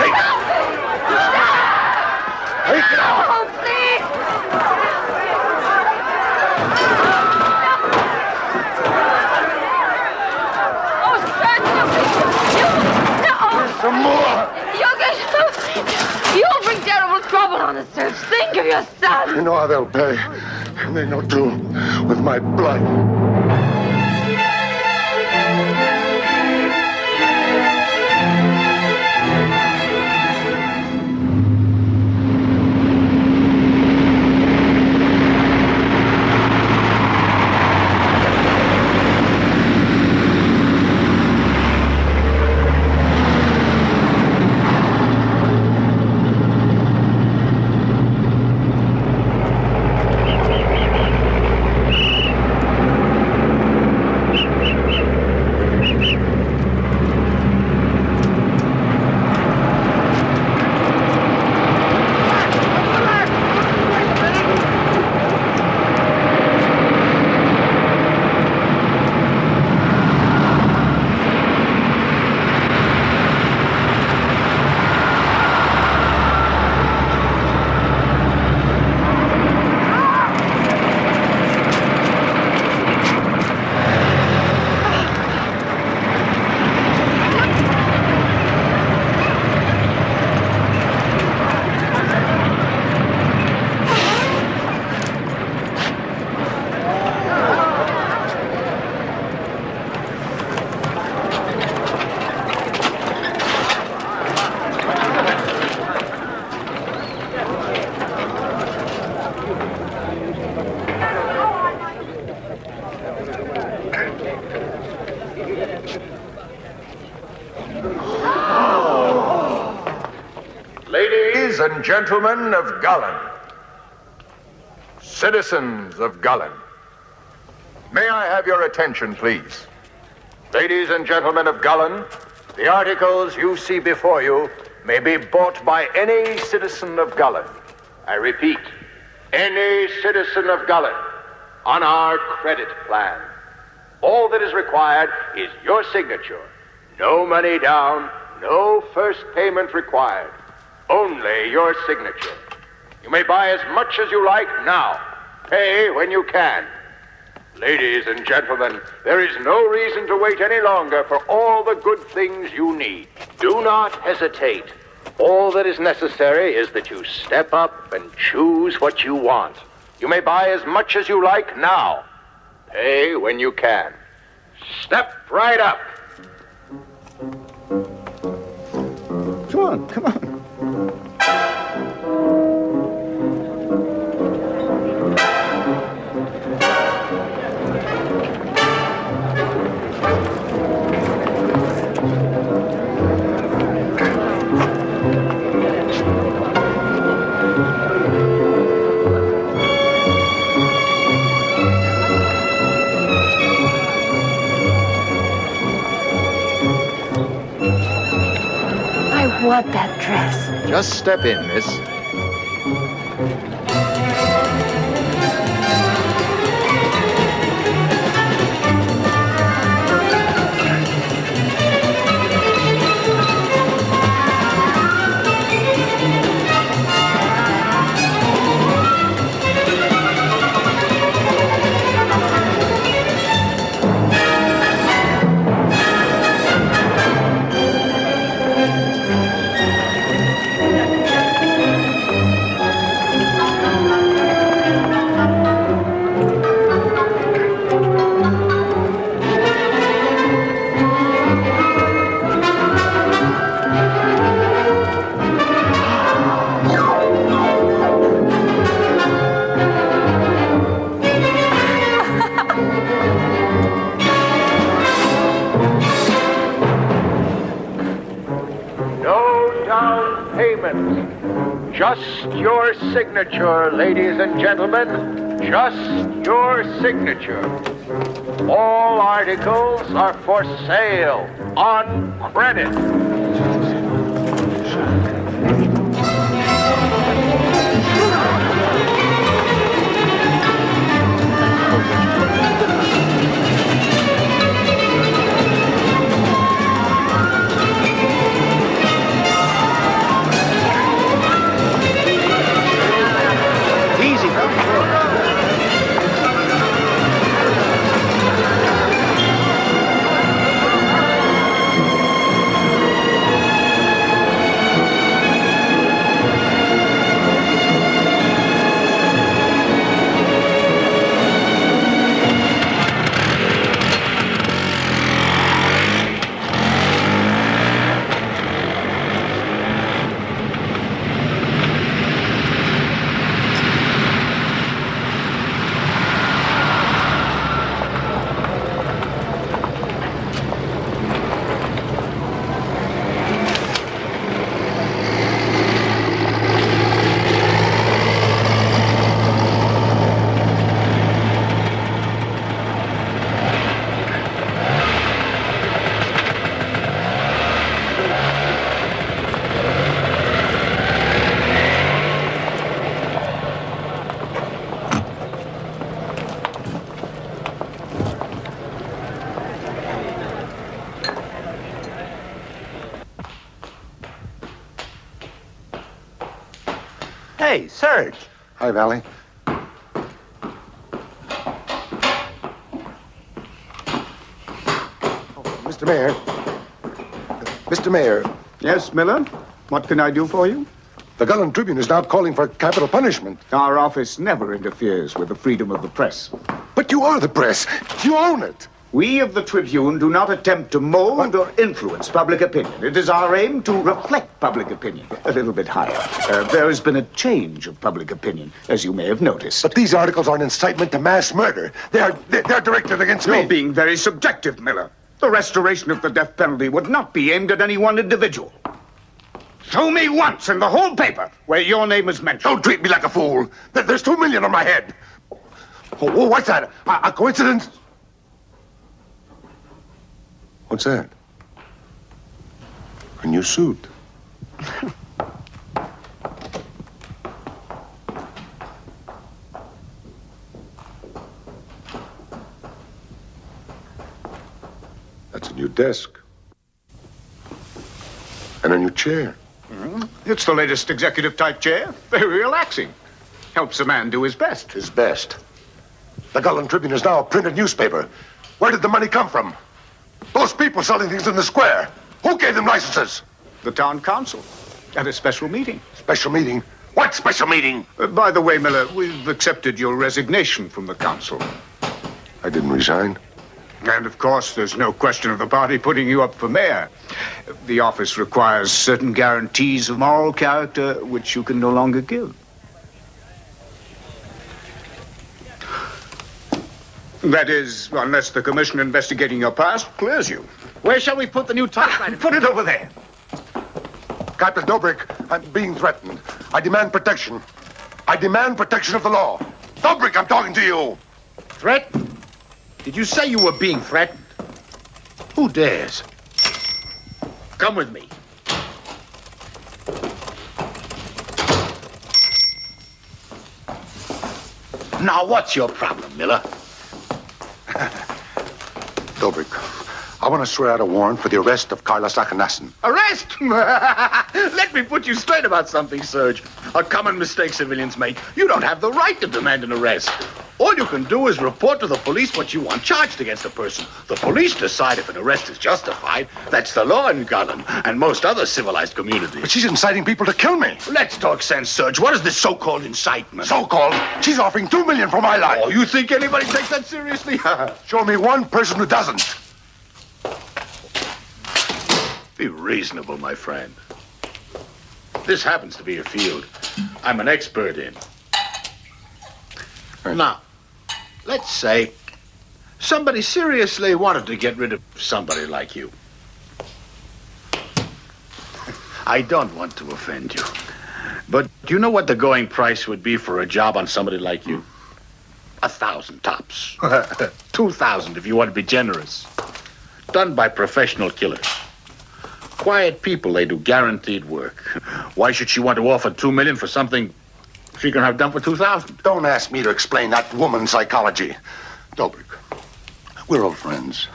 Take it. Take it out. Oh, please! Oh, Serge, you... you no! Some more. You'll get... You'll bring terrible trouble on us, Serge. Think of your son. You know how they'll pay. And they know too. With my blood. Ladies and gentlemen of Gullen, citizens of Gullen, may I have your attention, please? Ladies and gentlemen of Gullen, the articles you see before you may be bought by any citizen of Gullen. I repeat, any citizen of Gullen on our credit plan. All that is required is your signature. No money down, no first payment required. Only your signature. You may buy as much as you like now. Pay when you can. Ladies and gentlemen, there is no reason to wait any longer for all the good things you need. Do not hesitate. All that is necessary is that you step up and choose what you want. You may buy as much as you like now. Pay when you can. Step right up. Come on, come on. I want that dress. Just step in, miss. Just your signature. All articles are for sale on credit. Hey, Serge. Hi, Valley. Oh, Mr. Mayor. Mr. Mayor. Yes, Miller? What can I do for you? The Gullen Tribune is now calling for capital punishment. Our office never interferes with the freedom of the press. But you are the press. You own it. We of the Tribune do not attempt to mold or influence public opinion. It is our aim to reflect public opinion a little bit higher. Uh, there has been a change of public opinion, as you may have noticed. But these articles are an incitement to mass murder. They are they're, they're directed against You're me. being very subjective, Miller. The restoration of the death penalty would not be aimed at any one individual. Show me once in the whole paper where your name is mentioned. Don't treat me like a fool. There's two million on my head. Oh, oh, what's that? A, a coincidence? What's that? A new suit. That's a new desk. And a new chair. Mhm. It's the latest executive type chair. Very relaxing. Helps a man do his best. His best. The Gullen Tribune is now a printed newspaper. Where did the money come from? Those people selling things in the square. Who gave them licenses? The town council. At a special meeting. Special meeting? What special meeting? Uh, by the way, Miller, we've accepted your resignation from the council. I didn't resign. And of course, there's no question of the party putting you up for mayor. The office requires certain guarantees of moral character which you can no longer give. That is, unless the commission investigating your past clears you. Where shall we put the new typewriter? Ah, put it over there. Captain Dobrik, I'm being threatened. I demand protection. I demand protection of the law. Dobrik, I'm talking to you. Threat? Did you say you were being threatened? Who dares? Come with me. Now, what's your problem, Miller? Dobrik, I want to swear out a warrant for the arrest of Carla Zachanassian. Arrest! Let me put you straight about something, Serge. A common mistake civilians make. You don't have the right to demand an arrest. All you can do is report to the police what you want charged against a person. The police decide if an arrest is justified. That's the law in Gullen and most other civilized communities. But she's inciting people to kill me. Let's talk sense, Serge. What is this so-called incitement? So-called? She's offering two million for my life. Oh, you think anybody takes that seriously? Show me one person who doesn't. Be reasonable, my friend. This happens to be a field I'm an expert in. Now, let's say somebody seriously wanted to get rid of somebody like you. I don't want to offend you, but do you know what the going price would be for a job on somebody like you? A thousand tops. Two thousand if you want to be generous. Done by professional killers. Quiet people, they do guaranteed work. Why should she want to offer two million for something she can have done for two thousand? Don't ask me to explain that woman's psychology. Dobrik, we're old friends.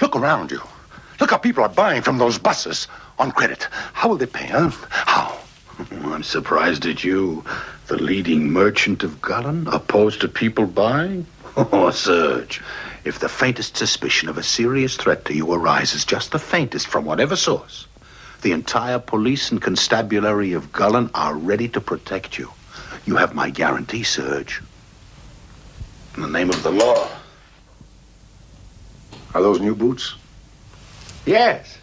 Look around you. Look how people are buying from those buses on credit. How will they pay, huh? How? I'm surprised at you, the leading merchant of Gullen, opposed to people buying? Oh, Serge, if the faintest suspicion of a serious threat to you arises, just the faintest from whatever source, the entire police and constabulary of Gullen are ready to protect you. You have my guarantee, Serge. In the name of the law. Are those new boots? Yes.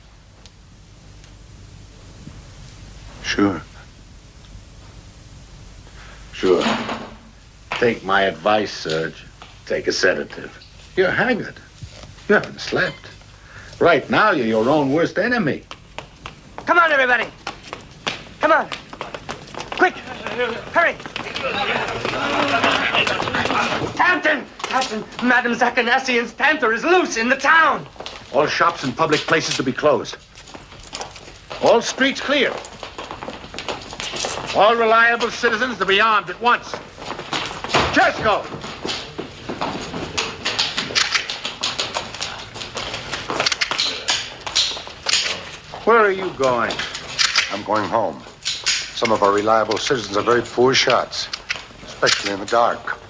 Sure. Sure. Take my advice, Serge. Take a sedative. You're haggard. You haven't slept. Right now, you're your own worst enemy. Come on, everybody. Come on. Quick. Hurry. Captain! Captain, Madame Zachanassian's panther is loose in the town. All shops and public places to be closed. All streets clear. All reliable citizens to be armed at once. Chesko! Where are you going? I'm going home. Some of our reliable citizens are very poor shots, especially in the dark.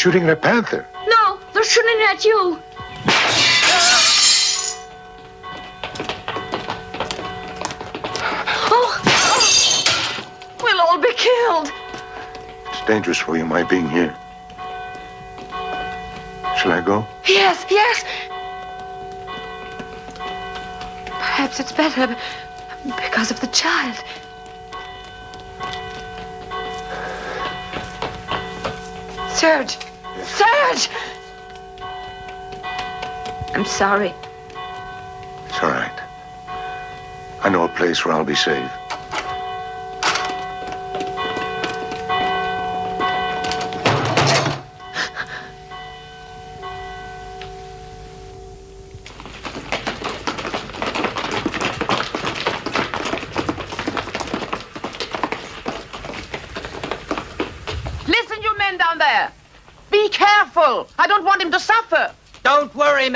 Shooting at a panther. No, they're shooting at you. Oh, oh. We'll all be killed. It's dangerous for you, my being here. Shall I go? Yes, yes. Perhaps it's better because of the child. Serge! I'm sorry. It's all right. I know a place where I'll be safe.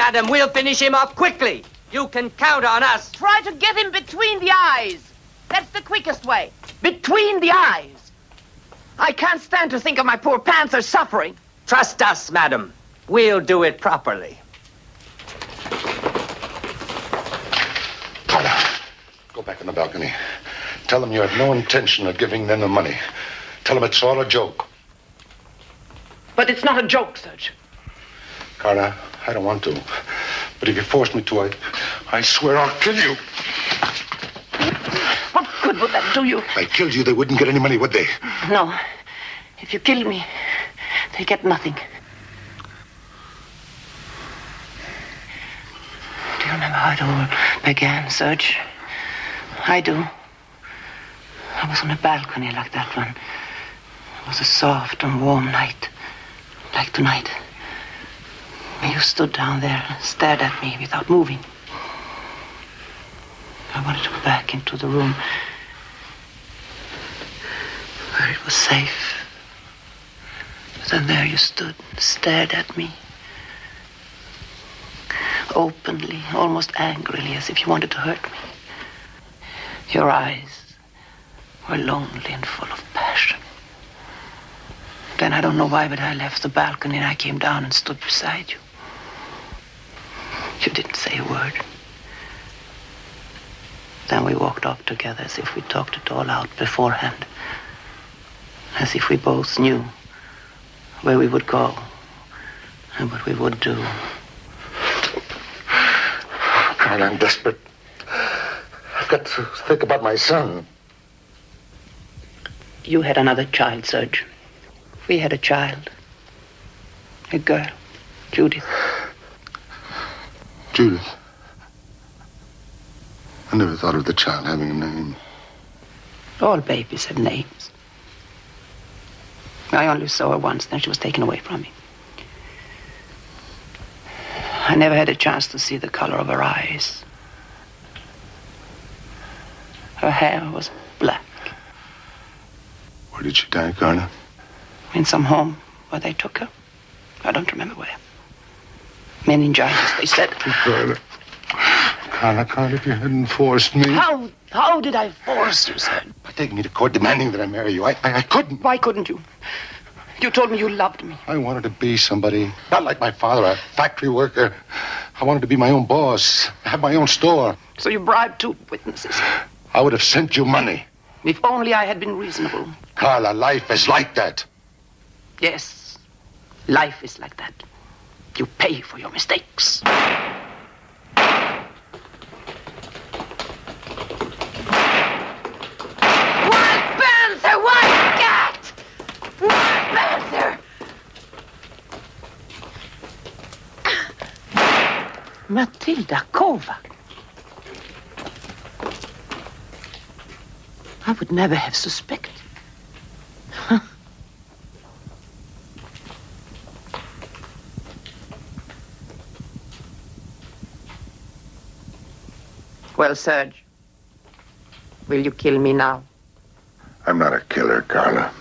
Madam. We'll finish him off quickly. You can count on us. Try to get him between the eyes. That's the quickest way. Between the eyes. I can't stand to think of my poor panther suffering. Trust us, madam. We'll do it properly. Go back on the balcony. Tell them you have no intention of giving them the money. Tell them it's all a joke. But it's not a joke, Serge. Carla, I don't want to. But if you force me to, I, I swear I'll kill you. What good would that do you? If I killed you, they wouldn't get any money, would they? No. If you kill me, they get nothing. Do you remember how it all began, Serge? I do. I was on a balcony like that one. It was a soft and warm night, like tonight. You stood down there and stared at me without moving. I wanted to go back into the room where it was safe. But then there you stood and stared at me. Openly, almost angrily, as if you wanted to hurt me. Your eyes were lonely and full of passion. Then I don't know why, but I left the balcony and I came down and stood beside you. You didn't say a word. Then we walked off together as if we talked it all out beforehand. As if we both knew where we would go and what we would do. Carla, I'm desperate. I've got to think about my son. You had another child, Serge. We had a child. A girl, Judith. Judith. I never thought of the child having a name. All babies have names. I only saw her once, then she was taken away from me. I never had a chance to see the color of her eyes. Her hair was black. Where did she die, Carla? In some home where they took her. I don't remember where. Meningitis, they said. Carla. Carla, Carla, if you hadn't forced me. How, how did I force you, sir? By taking me to court demanding that I marry you, I, I, I couldn't. Why couldn't you? You told me you loved me. I wanted to be somebody, not like my father, a factory worker. I wanted to be my own boss, have my own store. So you bribed two witnesses. I would have sent you money. If only I had been reasonable. Carla, life is like that. Yes, life is like that. You pay for your mistakes. Wild Panther! Wild Cat! Wild Panther! Matilda Kovac. I would never have suspected. Well, Serge, will you kill me now? I'm not a killer, Carla.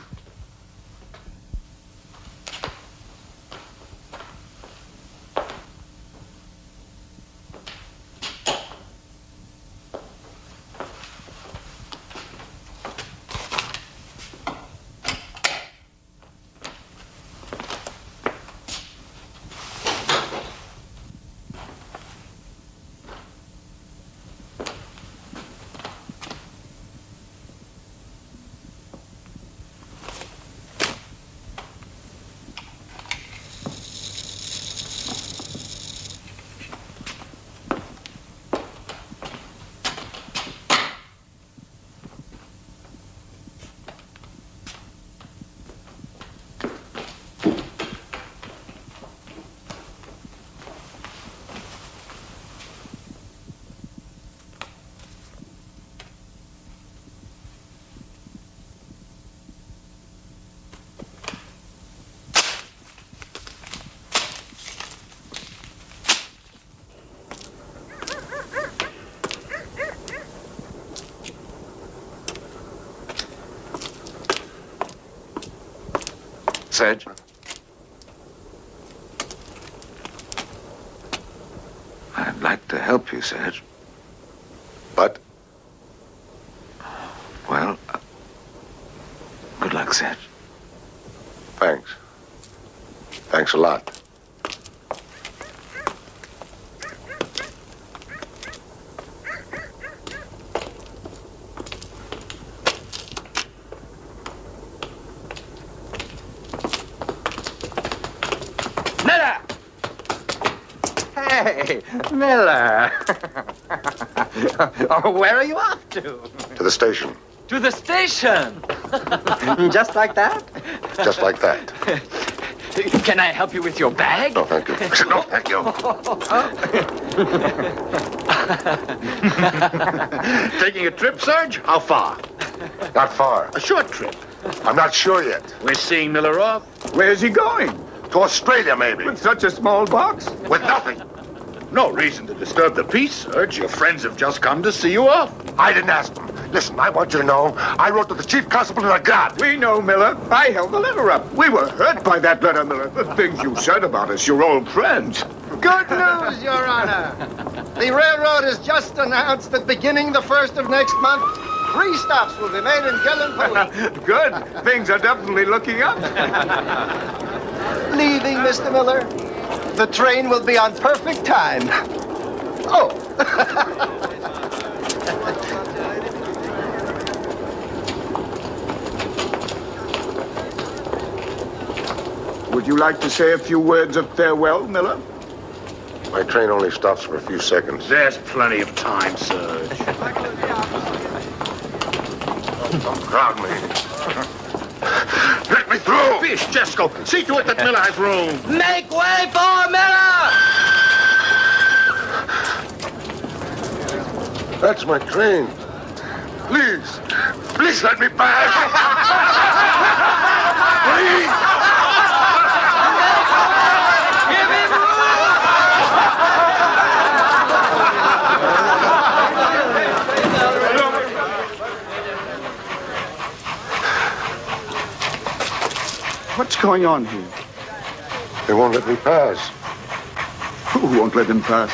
Serge? I'd like to help you, Serge. But? Well, uh, good luck, Serge. Thanks. Thanks a lot. Miller! Hey, Miller. oh, where are you off to? To the station. To the station. Just like that? Just like that. Can I help you with your bag? No, thank you. No, thank you. Taking a trip, Serge? How far? Not far. A short trip. I'm not sure yet. We're seeing Miller off. Where's he going? To Australia, maybe. With such a small box? With nothing. No reason to disturb the peace, Serge. Your friends have just come to see you off. I didn't ask them. Listen, I want you to know, I wrote to the chief constable in the guard. We know, Miller. I held the letter up. We were hurt by that letter, Miller. The things you said about us, your old friends. Good news, Your Honor. The railroad has just announced that beginning the first of next month, three stops will be made in Gallipoli. Good. Things are definitely looking up. Leaving, Mr. Miller. The train will be on perfect time. Oh. Would you like to say a few words of farewell, Miller? My train only stops for a few seconds. There's plenty of time, Serge. Don't crowd me. Let me through! Fish, Jesco, see to it that Miller has room. Make way for Miller! That's my train. Please, please let me pass. please. What's going on here? They won't let me pass. Who won't let him pass?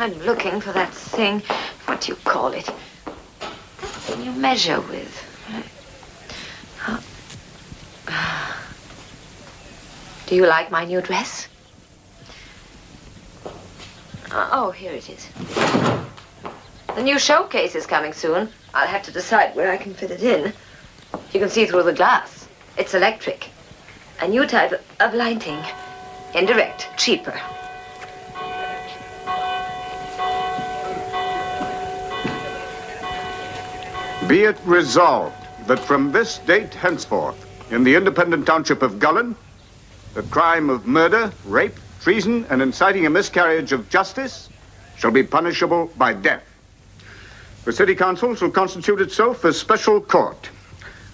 I'm looking for that thing. What do you call it? That thing you measure with. Do you like my new dress? Uh, oh, here it is. The new showcase is coming soon. I'll have to decide where I can fit it in. You can see through the glass. It's electric. A new type of lighting. Indirect, cheaper. Be it resolved that from this date henceforth, in the independent township of Gullen, the crime of murder, rape, treason, and inciting a miscarriage of justice shall be punishable by death. The city council shall constitute itself a special court,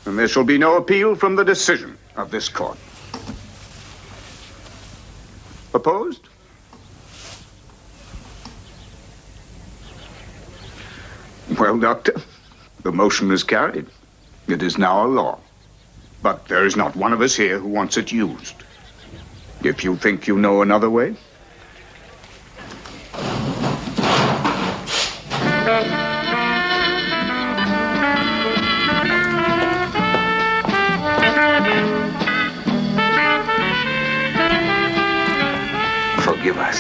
and there shall be no appeal from the decision of this court. Opposed? Well, Doctor, the motion is carried. It is now a law. But there is not one of us here who wants it used. If you think you know another way, Forgive us.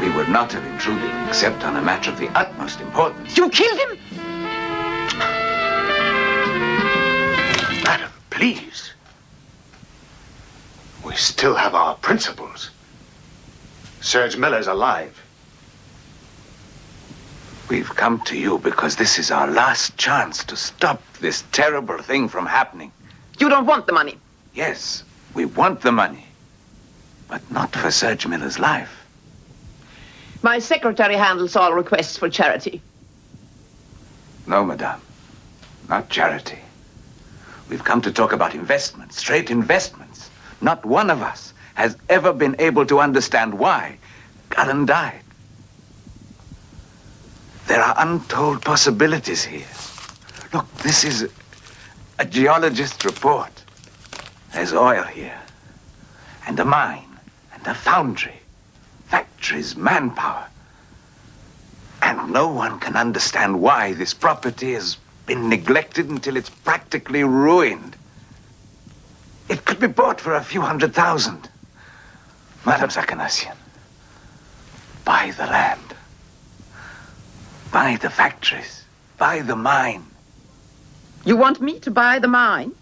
We would not have intruded except on a matter of the utmost importance. You killed him? Please. We still have our principles. Serge Miller's alive. We've come to you because this is our last chance to stop this terrible thing from happening. You don't want the money. Yes, we want the money, but not for Serge Miller's life. My secretary handles all requests for charity. No, madame. Not charity. We've come to talk about investments, straight investments. Not one of us has ever been able to understand why Gullen died. There are untold possibilities here. Look, this is a geologist's report. There's oil here, and a mine, and a foundry, factories, manpower. And no one can understand why this property has been neglected until it's practically ruined. It could be bought for a few hundred thousand. Madame Zachanassian, buy the land. Buy the factories. Buy the mine. You want me to buy the mine?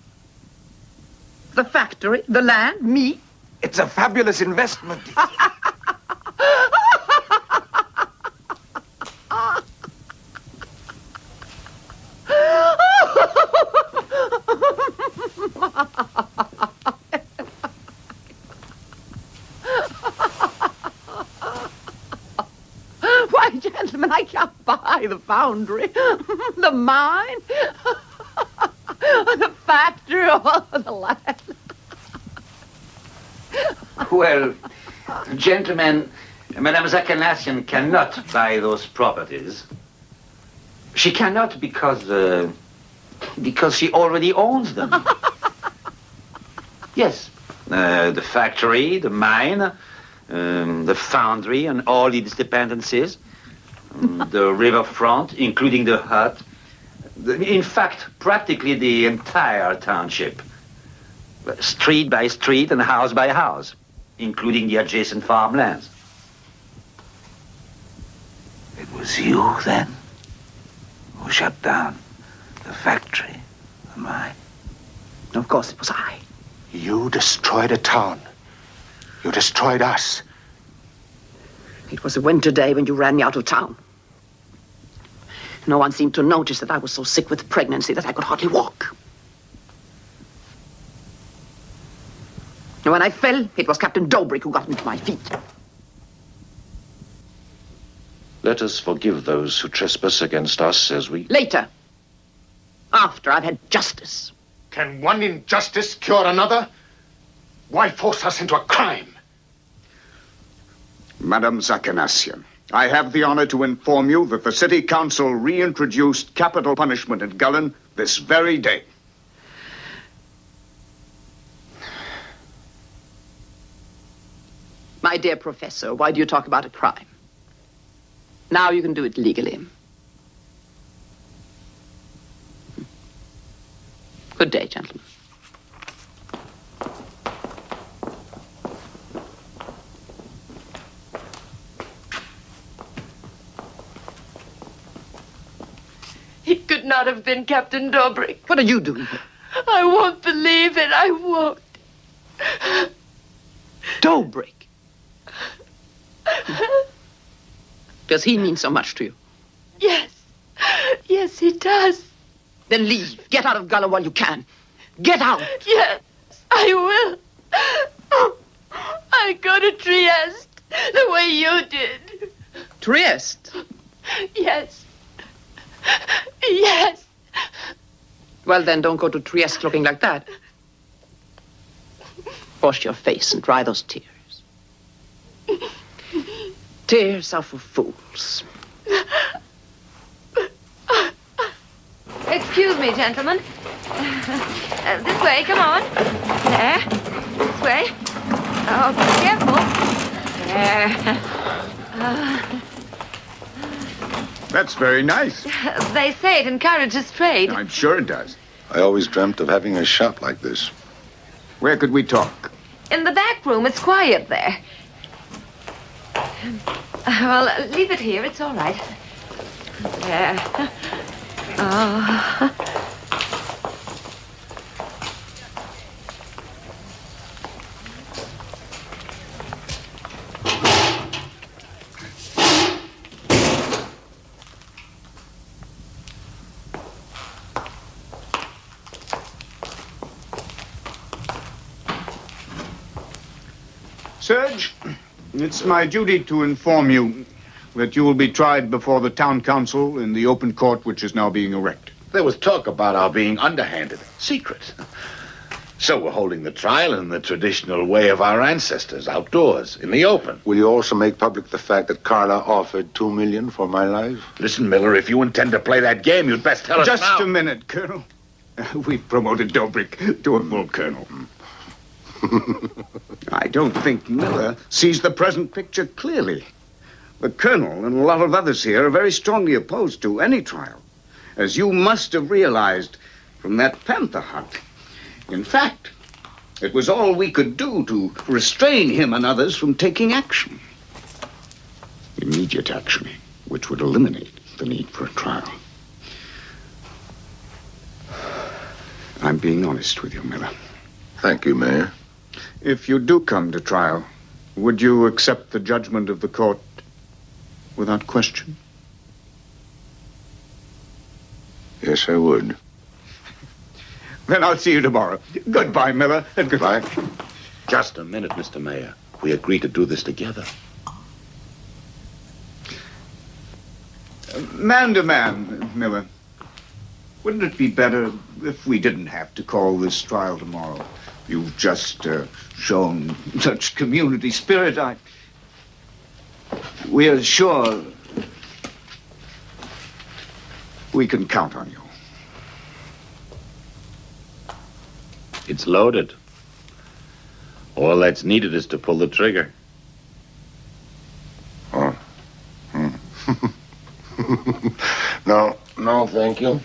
The factory? The land? Me? It's a fabulous investment. Why, gentlemen, I can't buy the foundry, the mine, the factory, or the land. Well, gentlemen, Madame Zachanassian cannot buy those properties. She cannot because, uh, because she already owns them. Yes, uh, the factory, the mine, um, the foundry, and all its dependencies, um, the riverfront, including the hut. The- in fact, practically the entire township, street by street and house by house, including the adjacent farmlands. It was you, then, who shut down the factory, the mine. Of course it was I. You destroyed a town. You destroyed us. It was a winter day when you ran me out of town. No one seemed to notice that I was so sick with pregnancy that I could hardly walk. And when I fell, it was Captain Dobrik who got me to my feet. Let us forgive those who trespass against us as we. Later. After I've had justice. Can one injustice cure another? Why force us into a crime? Madame Zachanassian, I have the honor to inform you that the city council reintroduced capital punishment in Gullen this very day. My dear professor, why do you talk about a crime? Now you can do it legally. Good day, gentlemen. He could not have been Captain Dobrik. What are you doing here? I won't believe it. I won't. Dobrik. Does he mean so much to you? Yes. Yes, he does. Then leave. Get out of Gullen while you can. Get out. Yes, I will. I go to Trieste the way you did. Trieste? Yes. Yes. Well, then don't go to Trieste looking like that. Wash your face and dry those tears. Tears are for fools. Excuse me, gentlemen. Uh, this way, come on. There. This way. Oh, be careful. There. Uh, That's very nice. they say it encourages trade. I'm sure it does. I always dreamt of having a shop like this. Where could we talk? In the back room, it's quiet there. Well, leave it here. It's all right. There. Oh. Serge, it's my duty to inform you that you will be tried before the town council in the open court which is now being erected. There was talk about our being underhanded, secret. So we're holding the trial in the traditional way of our ancestors, outdoors, in the open. Will you also make public the fact that Carla offered two million for my life? Listen, Miller, if you intend to play that game, you'd best tell us Just a minute, Colonel. We've promoted Dobrik to a full colonel. I don't think Miller sees the present picture clearly. The colonel and a lot of others here are very strongly opposed to any trial, as you must have realized from that panther hunt. In fact, it was all we could do to restrain him and others from taking action. Immediate action, which would eliminate the need for a trial. I'm being honest with you, Miller. Thank you, Mayor. If you do come to trial, would you accept the judgment of the court without question? Yes, I would. Then I'll see you tomorrow. Goodbye, Miller, and goodbye. Just a minute, Mr. Mayor. We agreed to do this together. Man to man, Miller. Wouldn't it be better if we didn't have to call this trial tomorrow? You've just uh, shown such community spirit. I. We are sure we can count on you. It's loaded. All that's needed is to pull the trigger. Oh. Hmm. no, no, thank you.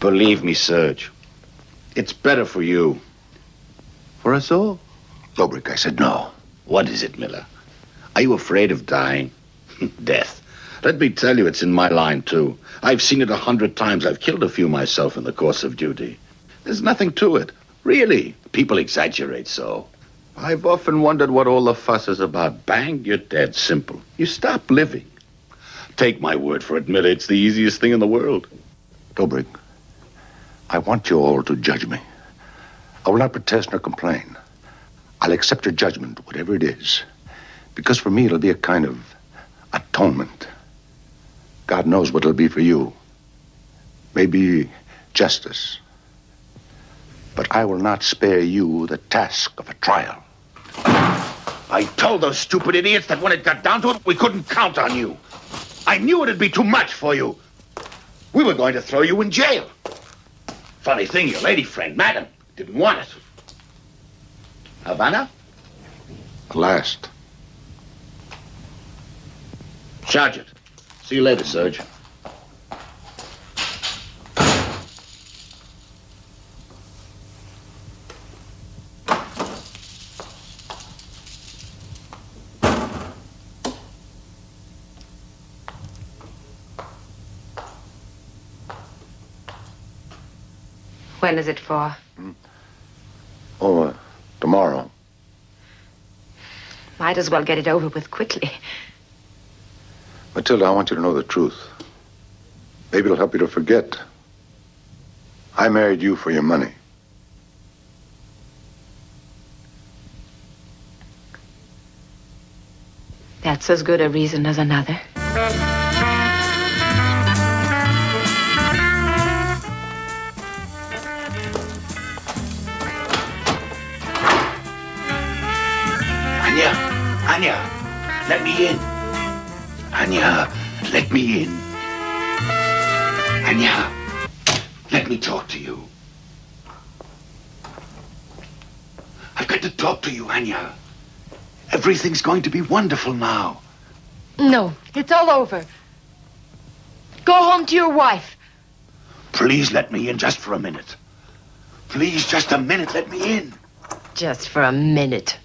Believe me, Serge. It's better for you. For us all. Dobrik, I said no. What is it, Miller? Are you afraid of dying? Death. Let me tell you, it's in my line, too. I've seen it a hundred times. I've killed a few myself in the course of duty. There's nothing to it. Really. People exaggerate so. I've often wondered what all the fuss is about. Bang, you're dead. Simple. You stop living. Take my word for it, Miller. It's the easiest thing in the world. Dobrik, I want you all to judge me. I will not protest nor complain. I'll accept your judgment, whatever it is. Because for me, it'll be a kind of atonement. God knows what it'll be for you. Maybe justice. But I will not spare you the task of a trial. I told those stupid idiots that when it got down to it, we couldn't count on you. I knew it'd be too much for you. We were going to throw you in jail. Funny thing, your lady friend, Madam, didn't want it. Havana? The last. Sergeant. See you later, Serge. When is it for? Oh, uh, tomorrow. Might as well get it over with quickly. Matilda, I want you to know the truth. Maybe it'll help you to forget. I married you for your money. That's as good a reason as another. Let me in. Anya, let me in. Anya, let me talk to you. I've got to talk to you, Anya. Everything's going to be wonderful now. No, it's all over. Go home to your wife. Please let me in just for a minute. Please, just a minute, let me in. Just for a minute.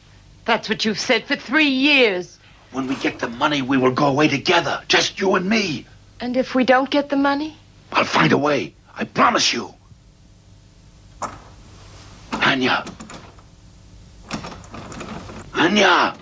That's what you've said for three years. When we get the money, we will go away together. Just you and me. And if we don't get the money? I'll find a way. I promise you. Anya. Anya.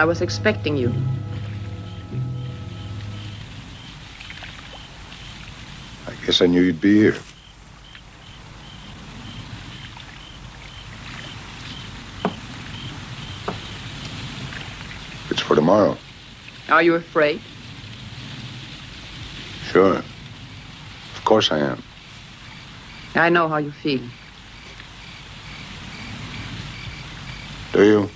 I was expecting you. I guess I knew you'd be here. It's for tomorrow. Are you afraid? Sure. Of course I am. I know how you feel. Do you?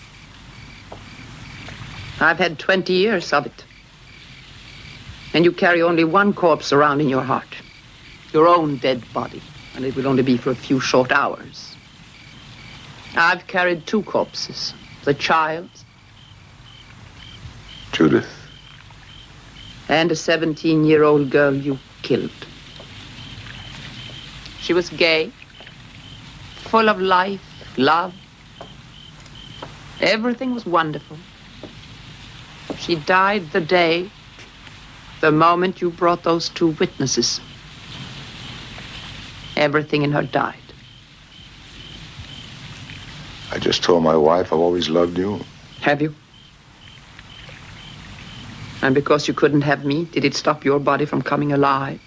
I've had 20 years of it. And you carry only one corpse around in your heart. Your own dead body. And it will only be for a few short hours. I've carried two corpses. The child's Judith. and a 17-year-old girl you killed. She was gay, full of life, love. Everything was wonderful. She died the day, the moment you brought those two witnesses. Everything in her died. I just told my wife I've always loved you. Have you? And because you couldn't have me, did it stop your body from coming alive?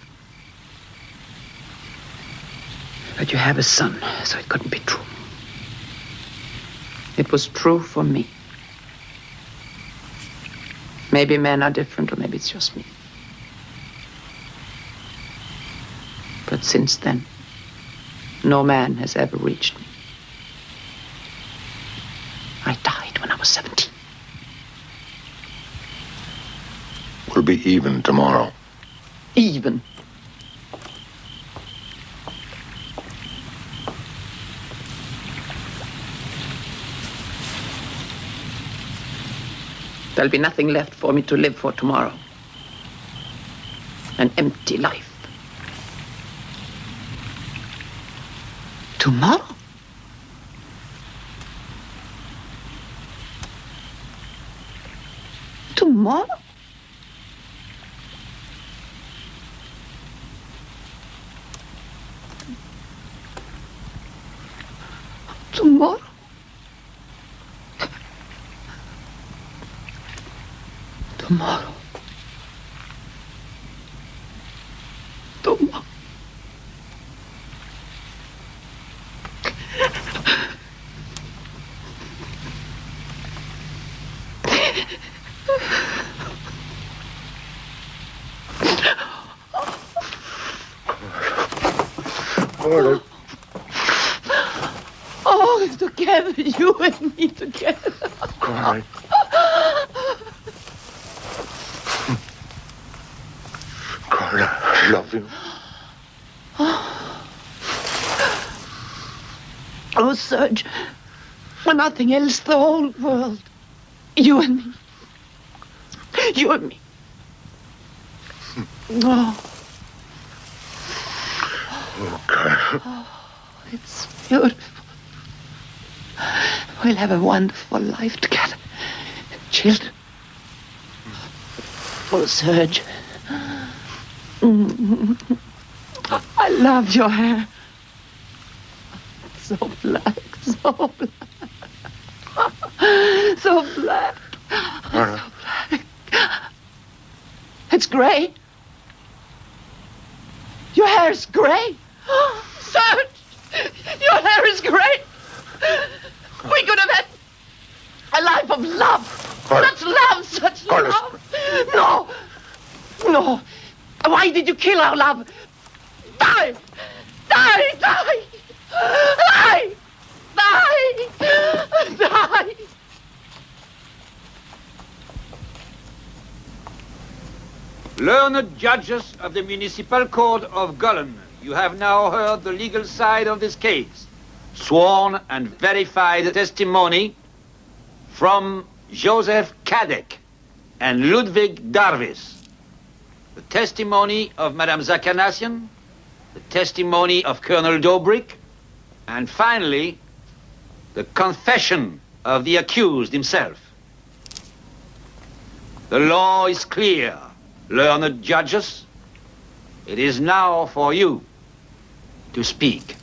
But you have a son, so it couldn't be true. It was true for me. Maybe men are different, or maybe it's just me. But since then, no man has ever reached me. I died when I was 17. We'll be even tomorrow. Even. There'll be nothing left for me to live for tomorrow. An empty life. Tomorrow? Tomorrow? Tomorrow. Tomorrow. Tomorrow. Carter. Oh, together, you and me together. Carter. Carter, I love you. Oh, Serge, for nothing else, the whole world. You and me. You and me. Oh, Oh, it's beautiful. We'll have a wonderful life together. Children. Serge. Mm. I love your hair. So black, so black. So black. Carter. Gray. Your hair is gray. Oh, Serge, your hair is gray. We could have had a life of love. Such love, such Carter. love. No, no. Why did you kill our love? Die! Die! Die! Die! Die! Die! Learned judges of the Municipal Court of Gullen, you have now heard the legal side of this case. Sworn and verified testimony from Joseph Kadek and Ludwig Darvis. The testimony of Madame Zachanassian, the testimony of Colonel Dobrik, and finally, the confession of the accused himself. The law is clear, learned judges. It is now for you to speak.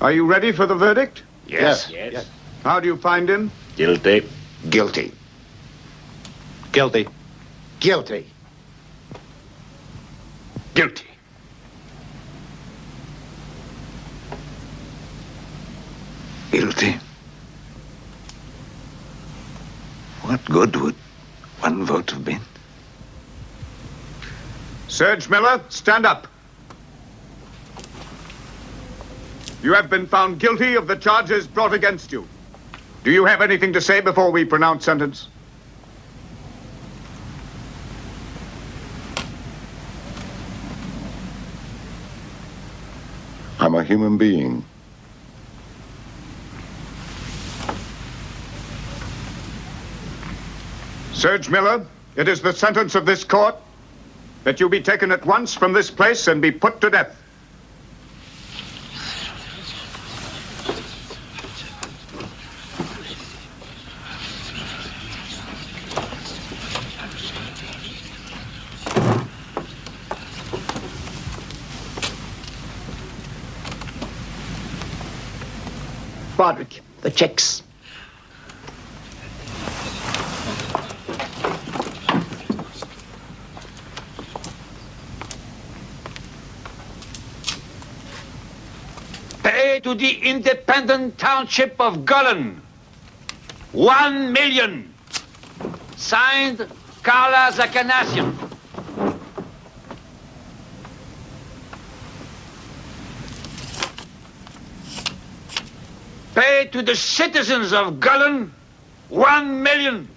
Are you ready for the verdict? Yes. Yes. How do you find him? Guilty. Guilty. Guilty. Guilty. Guilty. Guilty. What good would one vote have been? Serge Miller, stand up. You have been found guilty of the charges brought against you. Do you have anything to say before we pronounce sentence? I'm a human being. Serge Miller, it is the sentence of this court that you be taken at once from this place and be put to death. Broderick, the checks. Pay to the independent township of Gullen. One million. Signed, Carla Zachanassian. Pay to the citizens of Gullen one million.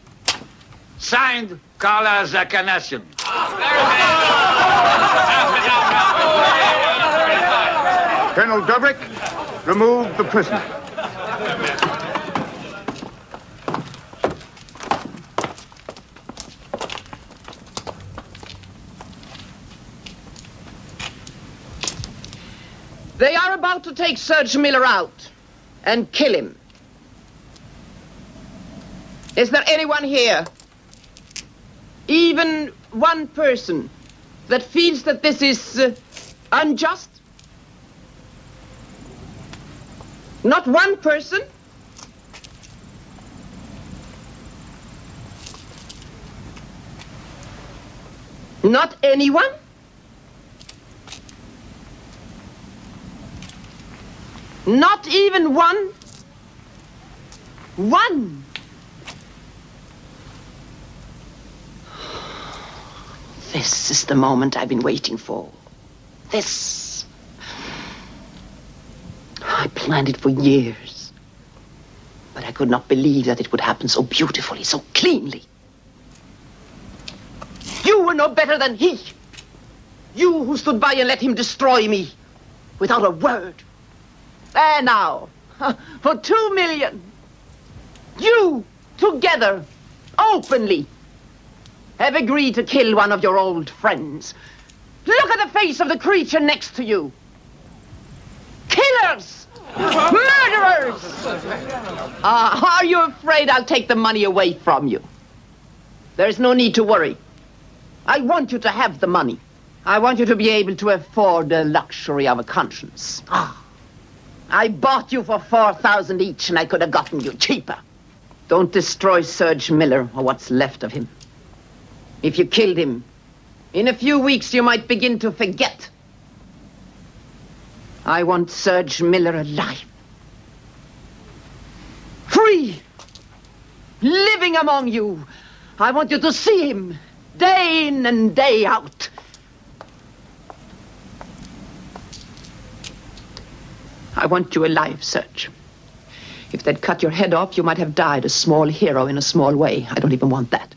Signed, Carla Zachanassian. Colonel Dobrick, remove the prisoner. They are about to take Serge Miller out and kill him. Is there anyone here, even one person, that feels that this is uh, unjust? Not one person? Not anyone? Not even one? One? This is the moment I've been waiting for. This. I planned it for years. But I could not believe that it would happen so beautifully, so cleanly. You were no better than he. You who stood by and let him destroy me without a word. There now, for two million. You, together, openly, have agreed to kill one of your old friends. Look at the face of the creature next to you. Killers! Murderers! Ah, are you afraid I'll take the money away from you? There's no need to worry. I want you to have the money. I want you to be able to afford the luxury of a conscience. Ah. I bought you for 4,000 each, and I could have gotten you cheaper. Don't destroy Serge Miller, or what's left of him. If you killed him, in a few weeks you might begin to forget. I want Serge Miller alive. Free! Living among you. I want you to see him day in and day out. I want you alive, Serge. If they'd cut your head off, you might have died a small hero in a small way. I don't even want that.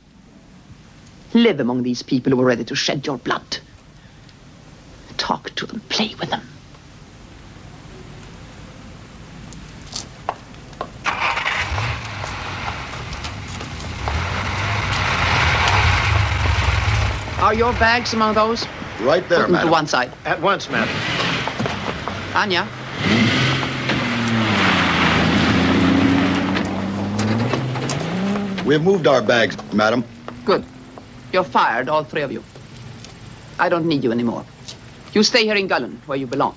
Live among these people who are ready to shed your blood. Talk to them, play with them. Are your bags among those? Right there, Put them madam. to one side. At once, madam. Anya, We have moved our bags, madam. good. You're fired, all three of you. I don't need you anymore. You stay here in Gullen, where you belong.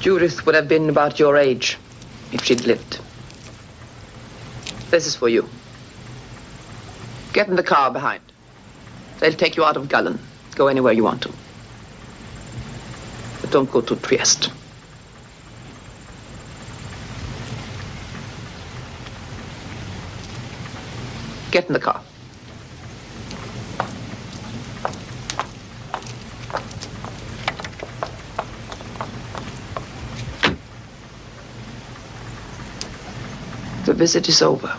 Judith would have been about your age if she'd lived. This is for you. Get in the car behind. They'll take you out of Gullen. Go anywhere you want to. But don't go to Trieste. Get in the car. The visit is over.